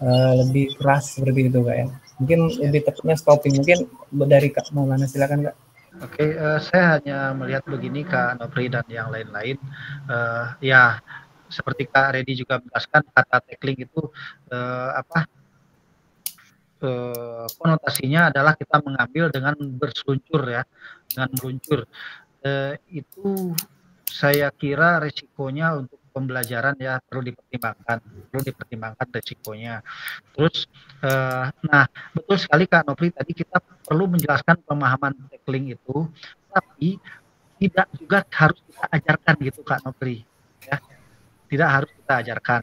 Uh, lebih keras seperti itu kak ya. Mungkin lebih tepatnya stopping. Mungkin dari kak Maulana silakan kak. Oke, okay, uh, eh, saya hanya melihat begini Kak Nopri dan yang lain-lain. Uh, ya, seperti Kak Redi juga menjelaskan kata tackling itu uh, apa? Uh, konotasinya adalah kita mengambil dengan berseluncur ya, dengan meluncur. Uh, itu saya kira resikonya untuk pembelajaran ya perlu dipertimbangkan, perlu dipertimbangkan resikonya. Terus, eh, nah betul sekali Kak Nopri tadi kita perlu menjelaskan pemahaman tackling itu, tapi tidak juga harus kita ajarkan gitu Kak Nopri, ya tidak harus kita ajarkan.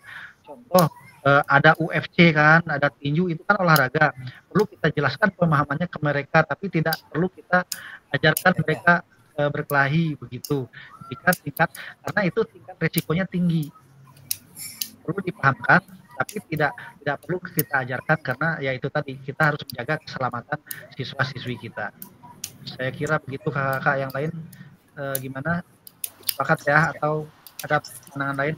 Contoh eh, ada UFC kan, ada tinju itu kan olahraga, perlu kita jelaskan pemahamannya ke mereka, tapi tidak perlu kita ajarkan mereka eh, berkelahi begitu. Jika tingkat karena itu tingkat resikonya tinggi. Perlu dipahamkan tapi tidak tidak perlu kita ajarkan karena ya itu tadi kita harus menjaga keselamatan siswa-siswi kita. Saya kira begitu kakak-kakak yang lain e, gimana? Sepakat ya atau ada pandangan lain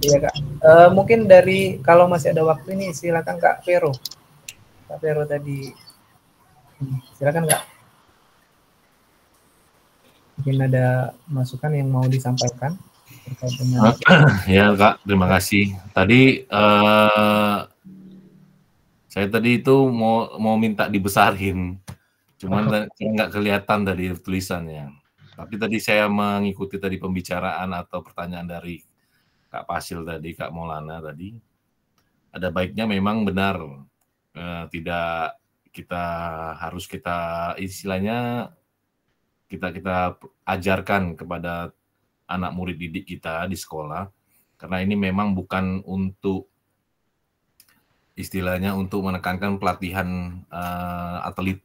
iya kak. E, mungkin dari kalau masih ada waktu ini silakan kak Vero. Kak Vero tadi. Hmm, silakan kak. Mungkin ada masukan yang mau disampaikan dengan ya kak. Terima kasih. Tadi uh, saya tadi itu mau mau minta dibesarin. Cuman oh. nggak kelihatan dari tulisannya. Tapi tadi saya mengikuti tadi pembicaraan atau pertanyaan dari kak Pasil tadi kak Maulana tadi ada baiknya memang benar uh, tidak kita harus kita istilahnya kita kita ajarkan kepada anak murid didik kita di sekolah karena ini memang bukan untuk istilahnya untuk menekankan pelatihan uh, atlet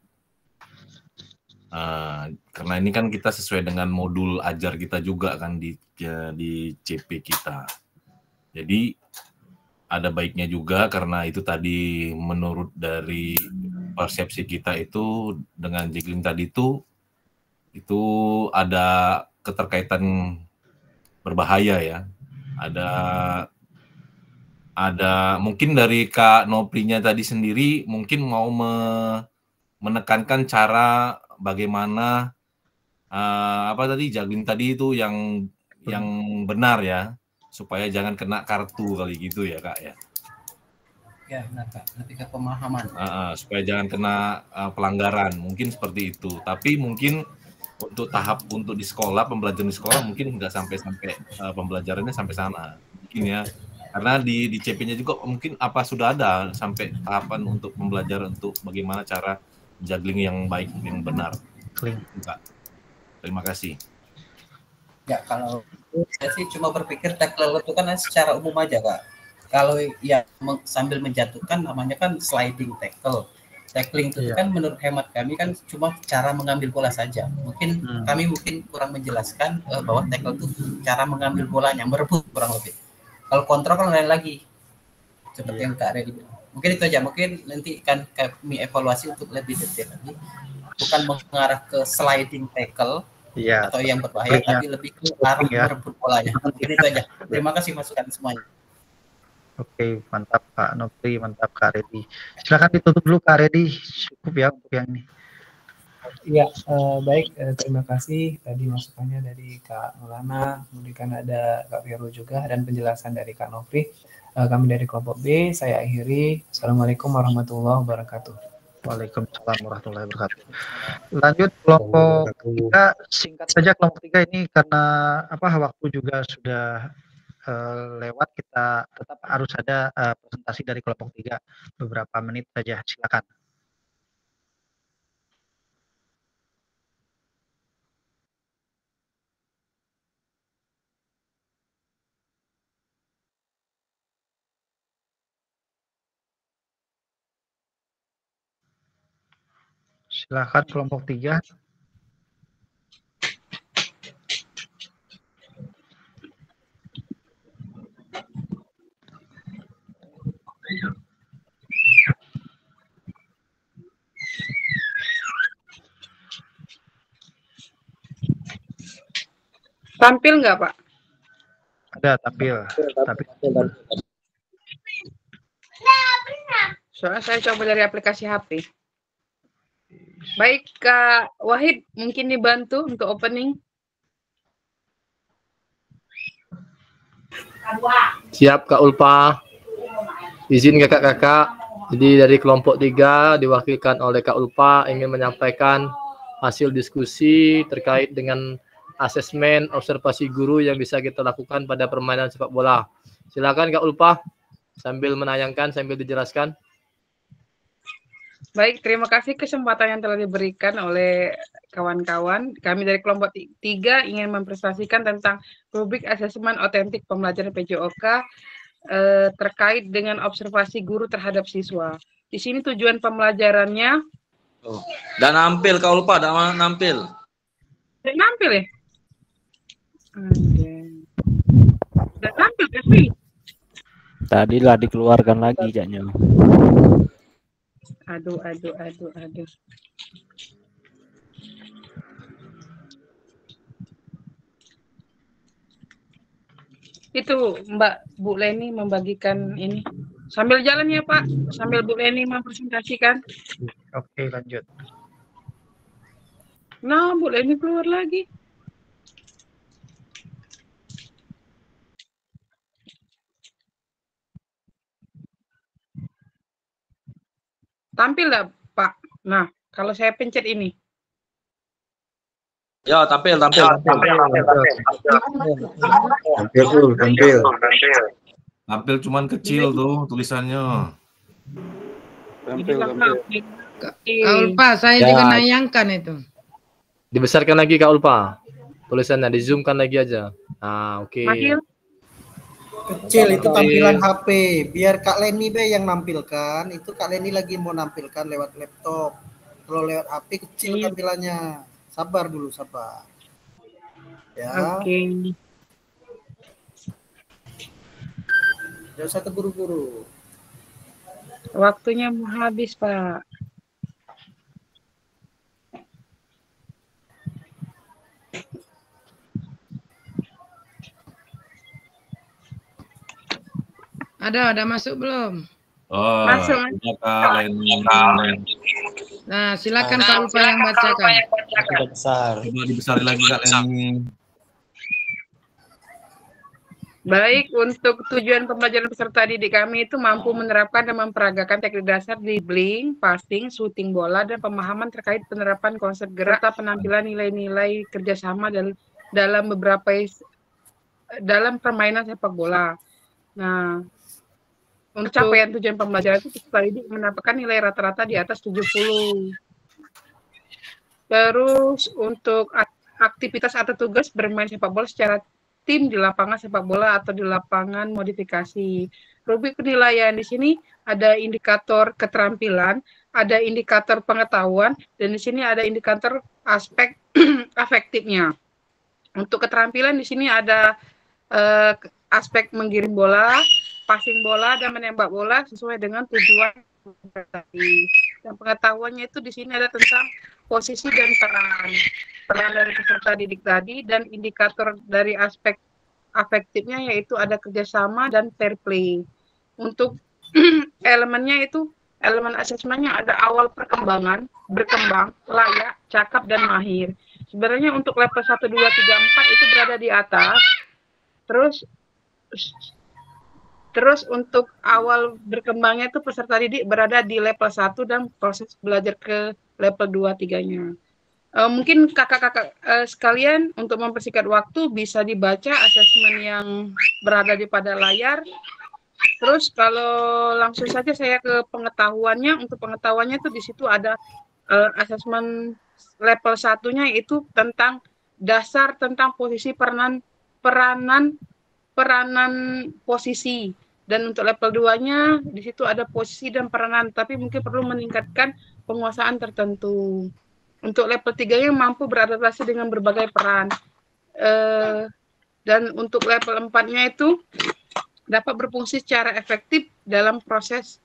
uh, karena ini kan kita sesuai dengan modul ajar kita juga kan di ya, di CP kita jadi ada baiknya juga karena itu tadi menurut dari persepsi kita itu dengan jiggling tadi itu itu ada keterkaitan berbahaya ya. Ada ada mungkin dari Kak Noprinya tadi sendiri mungkin mau me, menekankan cara bagaimana uh, apa tadi juggling tadi itu yang yang benar ya supaya jangan kena kartu kali gitu ya Kak ya. Ya, benar Kak. Lebih ke pemahaman. Uh, uh, supaya jangan kena uh, pelanggaran, mungkin seperti itu. Tapi mungkin untuk tahap untuk di sekolah pembelajaran di sekolah mungkin nggak sampai sampai uh, pembelajarannya sampai sana mungkin ya karena di di CP-nya juga mungkin apa sudah ada sampai tahapan untuk pembelajaran untuk bagaimana cara juggling yang baik yang benar. Enggak. Terima kasih. Ya kalau saya sih cuma berpikir tackle itu kan secara umum aja kak. Kalau ya sambil menjatuhkan namanya kan sliding tackle tackling itu yeah. kan menurut hemat kami kan cuma cara mengambil bola saja. Mungkin hmm. kami mungkin kurang menjelaskan uh, bahwa tackle itu cara mengambil bolanya, merebut kurang lebih. Kalau kontrol kan lain lagi. Seperti yeah. yang Kak Redi bilang. Mungkin itu aja. Mungkin nanti kan kami evaluasi untuk lebih detail lagi. Bukan mengarah ke sliding tackle yeah. atau yang berbahaya, tapi lebih ke arah ya. merebut bolanya. Mungkin itu aja. Terima kasih masukan semuanya. Oke, mantap Kak Nopri, mantap Kak Redi. Silakan ditutup dulu Kak Redi, cukup ya untuk yang ini. Iya, uh, baik. Uh, terima kasih tadi masukannya dari Kak Mulana, kemudian ada Kak Vero juga, dan penjelasan dari Kak Nopri. Uh, kami dari kelompok B, saya akhiri. Assalamualaikum warahmatullahi wabarakatuh. Waalaikumsalam warahmatullahi wabarakatuh. Lanjut kelompok tiga, singkat saja kelompok tiga ini karena apa waktu juga sudah uh, lewat kita tetap harus ada uh, presentasi dari kelompok tiga beberapa menit saja silakan silakan kelompok tiga Tampil nggak Pak? Ada tampil. Tapi Soalnya saya coba dari aplikasi HP. Baik Kak Wahid, mungkin dibantu untuk opening. Siap Kak Ulpa. Izin kakak-kakak. Jadi dari kelompok tiga diwakilkan oleh Kak Ulpa ingin menyampaikan hasil diskusi terkait dengan asesmen observasi guru yang bisa kita lakukan pada permainan sepak bola. Silakan Kak Ulpa sambil menayangkan sambil dijelaskan. Baik, terima kasih kesempatan yang telah diberikan oleh kawan-kawan. Kami dari kelompok tiga ingin mempresentasikan tentang rubrik asesmen otentik pembelajaran PJOK eh, terkait dengan observasi guru terhadap siswa. Di sini tujuan pembelajarannya. Oh. Dan nampil kau lupa, dan nampil. Nampil ya? Udah tampil sih? Tadi lah dikeluarkan lagi jaknya. Aduh, aduh, aduh, aduh. Itu Mbak Bu Leni membagikan ini. Sambil jalan ya Pak, sambil Bu Leni mempresentasikan. Oke, lanjut. Nah, Bu Leni keluar lagi. Tampil nggak, Pak? Nah, kalau saya pencet ini. Ya, tampil, tampil, ya, tampil. Tampil, tampil, tampil. Tampil cuman kecil tuh tulisannya. Tampil, tampil. Kak Ulfa, saya Ya. juga nayangkan itu. Dibesarkan lagi Kak Ulfa. Tulisannya di zoomkan lagi aja. Ah, oke. Mahir. Kecil itu Oke. tampilan HP. Biar Kak Leni be yang nampilkan. Itu Kak Leni lagi mau nampilkan lewat laptop. Kalau lewat HP kecil Iya. tampilannya. Sabar dulu, sabar. Ya. Oke. Jangan usah terburu-buru. Waktunya mau habis, Pak. Ada, ada masuk belum? Oh, Masuk, udah Kak Leni. Nah, silakan Kak Ulfa yang bacakan. Sudah besar. Coba dibesari lagi Kak Leni. Baik, untuk tujuan pembelajaran peserta didik kami itu mampu menerapkan dan memperagakan teknik dasar dribbling, passing, shooting bola, dan pemahaman terkait penerapan konsep gerak serta penampilan nilai-nilai kerjasama dalam dalam beberapa dalam permainan sepak bola. Nah, untuk capaian tujuan pembelajaran itu peserta didik mendapatkan nilai rata-rata di atas 70. Terus untuk ak- aktivitas atau tugas bermain sepak bola secara tim di lapangan sepak bola atau di lapangan modifikasi. Rubrik penilaian di sini ada indikator keterampilan, ada indikator pengetahuan, dan di sini ada indikator aspek afektifnya. Untuk keterampilan di sini ada eh, aspek menggiring bola, passing bola, dan menembak bola sesuai dengan tujuan tadi. Dan pengetahuannya itu di sini ada tentang posisi dan peran peran dari peserta didik tadi dan indikator dari aspek afektifnya yaitu ada kerjasama dan fair play. Untuk elemennya itu elemen asesmennya ada awal perkembangan, berkembang, layak, cakap, dan mahir. Sebenarnya untuk level 1, 2, 3, 4 itu berada di atas. Terus Terus untuk awal berkembangnya itu peserta didik berada di level 1 dan proses belajar ke level 2 tiganya. Eh, mungkin kakak-kakak eh, sekalian untuk mempersingkat waktu bisa dibaca asesmen yang berada di pada layar. Terus kalau langsung saja saya ke pengetahuannya, untuk pengetahuannya itu di situ ada eh, asesmen level satunya itu tentang dasar tentang posisi peranan peranan peranan posisi dan untuk level 2-nya di situ ada posisi dan peranan tapi mungkin perlu meningkatkan penguasaan tertentu. Untuk level 3-nya mampu beradaptasi dengan berbagai peran. Eh, dan untuk level 4-nya itu dapat berfungsi secara efektif dalam proses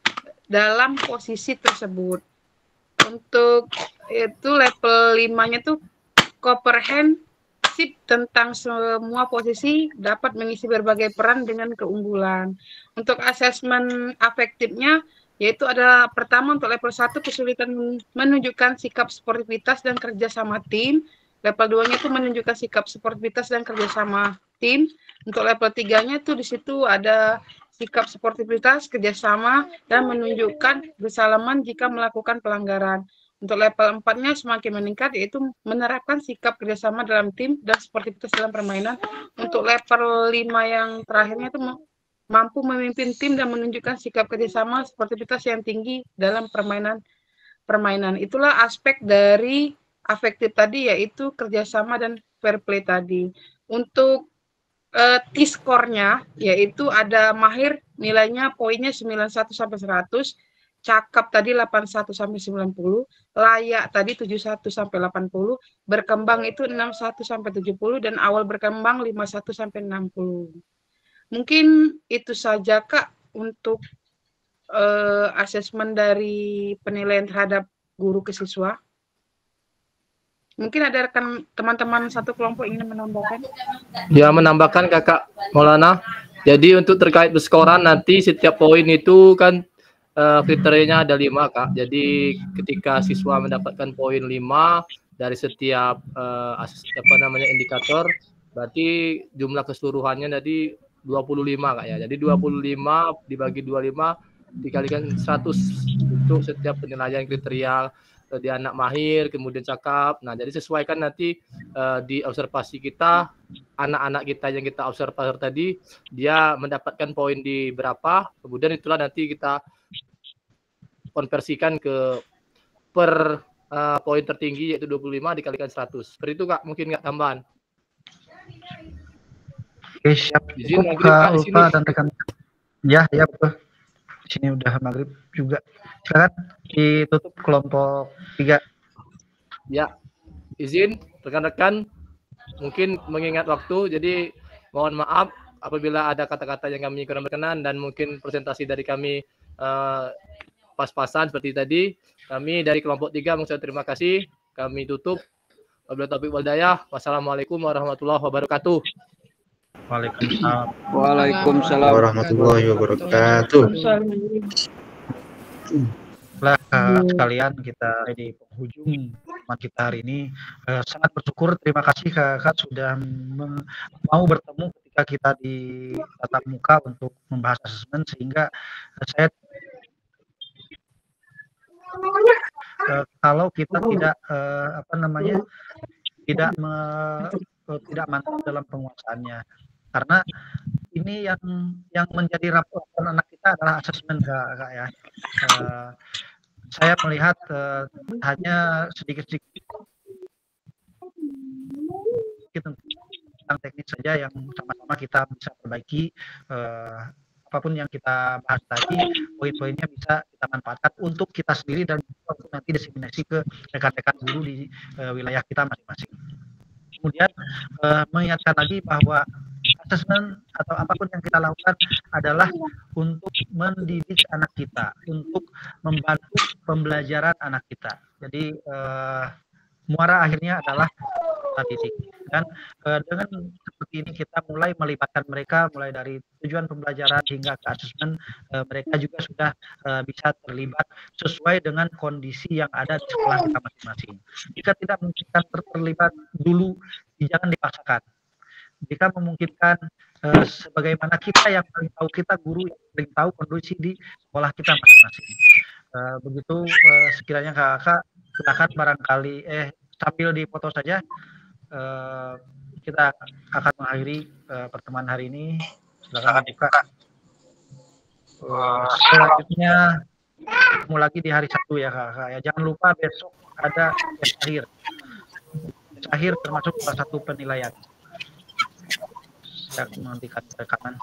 dalam posisi tersebut. Untuk itu level 5-nya tuh komprehensif tentang semua posisi dapat mengisi berbagai peran dengan keunggulan. Untuk asesmen afektifnya yaitu ada pertama untuk level 1 kesulitan menunjukkan sikap sportivitas dan kerja sama tim. Level 2-nya itu menunjukkan sikap sportivitas dan kerja sama tim. Untuk level 3-nya itu di situ ada sikap sportivitas, kerjasama, dan menunjukkan kesalahan jika melakukan pelanggaran. Untuk level 4-nya semakin meningkat yaitu menerapkan sikap kerjasama dalam tim dan sportivitas dalam permainan. Untuk level 5 yang terakhirnya itu mampu memimpin tim dan menunjukkan sikap kerjasama sportivitas yang tinggi dalam permainan permainan. Itulah aspek dari afektif tadi yaitu kerjasama dan fair play tadi. Untuk eh, T-score-nya yaitu ada mahir nilainya poinnya 91 sampai 100, cakap tadi 81 sampai 90, layak tadi 71 sampai 80, berkembang itu 61 sampai 70 dan awal berkembang 51 sampai 60. Mungkin itu saja Kak untuk eh, asesmen dari penilaian terhadap guru ke siswa. Mungkin ada rekan teman-teman satu kelompok ingin menambahkan. Ya menambahkan kakak Maulana. Jadi untuk terkait berskoran nanti setiap poin itu kan eh, kriterianya ada lima kak. Jadi ketika siswa mendapatkan poin lima dari setiap as- apa namanya indikator, berarti jumlah keseluruhannya tadi 25 kak ya. Jadi 25 dibagi 25 dikalikan 100 untuk setiap penilaian kriteria eh, dia anak mahir, kemudian cakap. Nah, jadi sesuaikan nanti eh, di observasi kita anak-anak kita yang kita observasi tadi dia mendapatkan poin di berapa, kemudian itulah nanti kita konversikan ke per uh, poin tertinggi yaitu 25 dikalikan 100. Seperti itu Kak, mungkin nggak tambahan. Oke, siap. Izin di Ulfa sini. dan rekan. Ya, ya betul. Di sini udah maghrib juga. Silakan ditutup kelompok tiga. Ya, izin rekan-rekan mungkin mengingat waktu jadi mohon maaf apabila ada kata-kata yang kami kurang berkenan dan mungkin presentasi dari kami eh, pas-pasan seperti tadi kami dari kelompok tiga mengucapkan terima kasih kami tutup wabillahi taufiq wal wassalamualaikum warahmatullahi wabarakatuh Waalaikumsalam. Waalaikumsalam warahmatullahi wabarakatuh. Lah eh, sekalian kita di penghujung pertemuan kita hari ini Eh, sangat bersyukur terima kasih kakak sudah me- mau bertemu ketika kita di tatap muka untuk membahas asesmen sehingga eh, saya eh, kalau kita tidak eh, apa namanya tidak me- tidak mantap dalam penguasaannya karena ini yang yang menjadi rapor anak kita adalah asesmen kak, ya Eh, saya melihat eh, hanya sedikit-sedikit tentang teknik saja yang sama-sama kita bisa perbaiki eh, apa pun yang kita bahas tadi poin-poinnya bisa kita manfaatkan untuk kita sendiri dan untuk nanti diseminasi ke rekan-rekan guru di eh, wilayah kita masing-masing. Kemudian eh, mengingatkan lagi bahwa asesmen atau apa pun yang kita lakukan adalah untuk mendidik anak kita, untuk membantu pembelajaran anak kita. Jadi eh, muara akhirnya adalah didik. Dan eh, dengan seperti ini kita mulai melibatkan mereka mulai dari tujuan pembelajaran hingga ke asesmen eh, mereka juga sudah eh, bisa terlibat sesuai dengan kondisi yang ada di sekolah kita masing-masing. Jika tidak memungkinkan ter- terlibat dulu, jangan dipaksakan jika memungkinkan eh, sebagaimana kita yang paling tahu kita guru yang paling tahu kondisi di sekolah kita masing-masing. Eh, begitu eh, sekiranya kakak silakan barangkali eh sambil dipoto saja eh, kita akan mengakhiri eh, pertemuan hari ini. Silakan dibuka. Eh, selanjutnya ketemu lagi di hari Sabtu ya kakak ya. Jangan lupa besok ada tes akhir. Tes akhir termasuk salah satu penilaian saya menghentikan rekaman.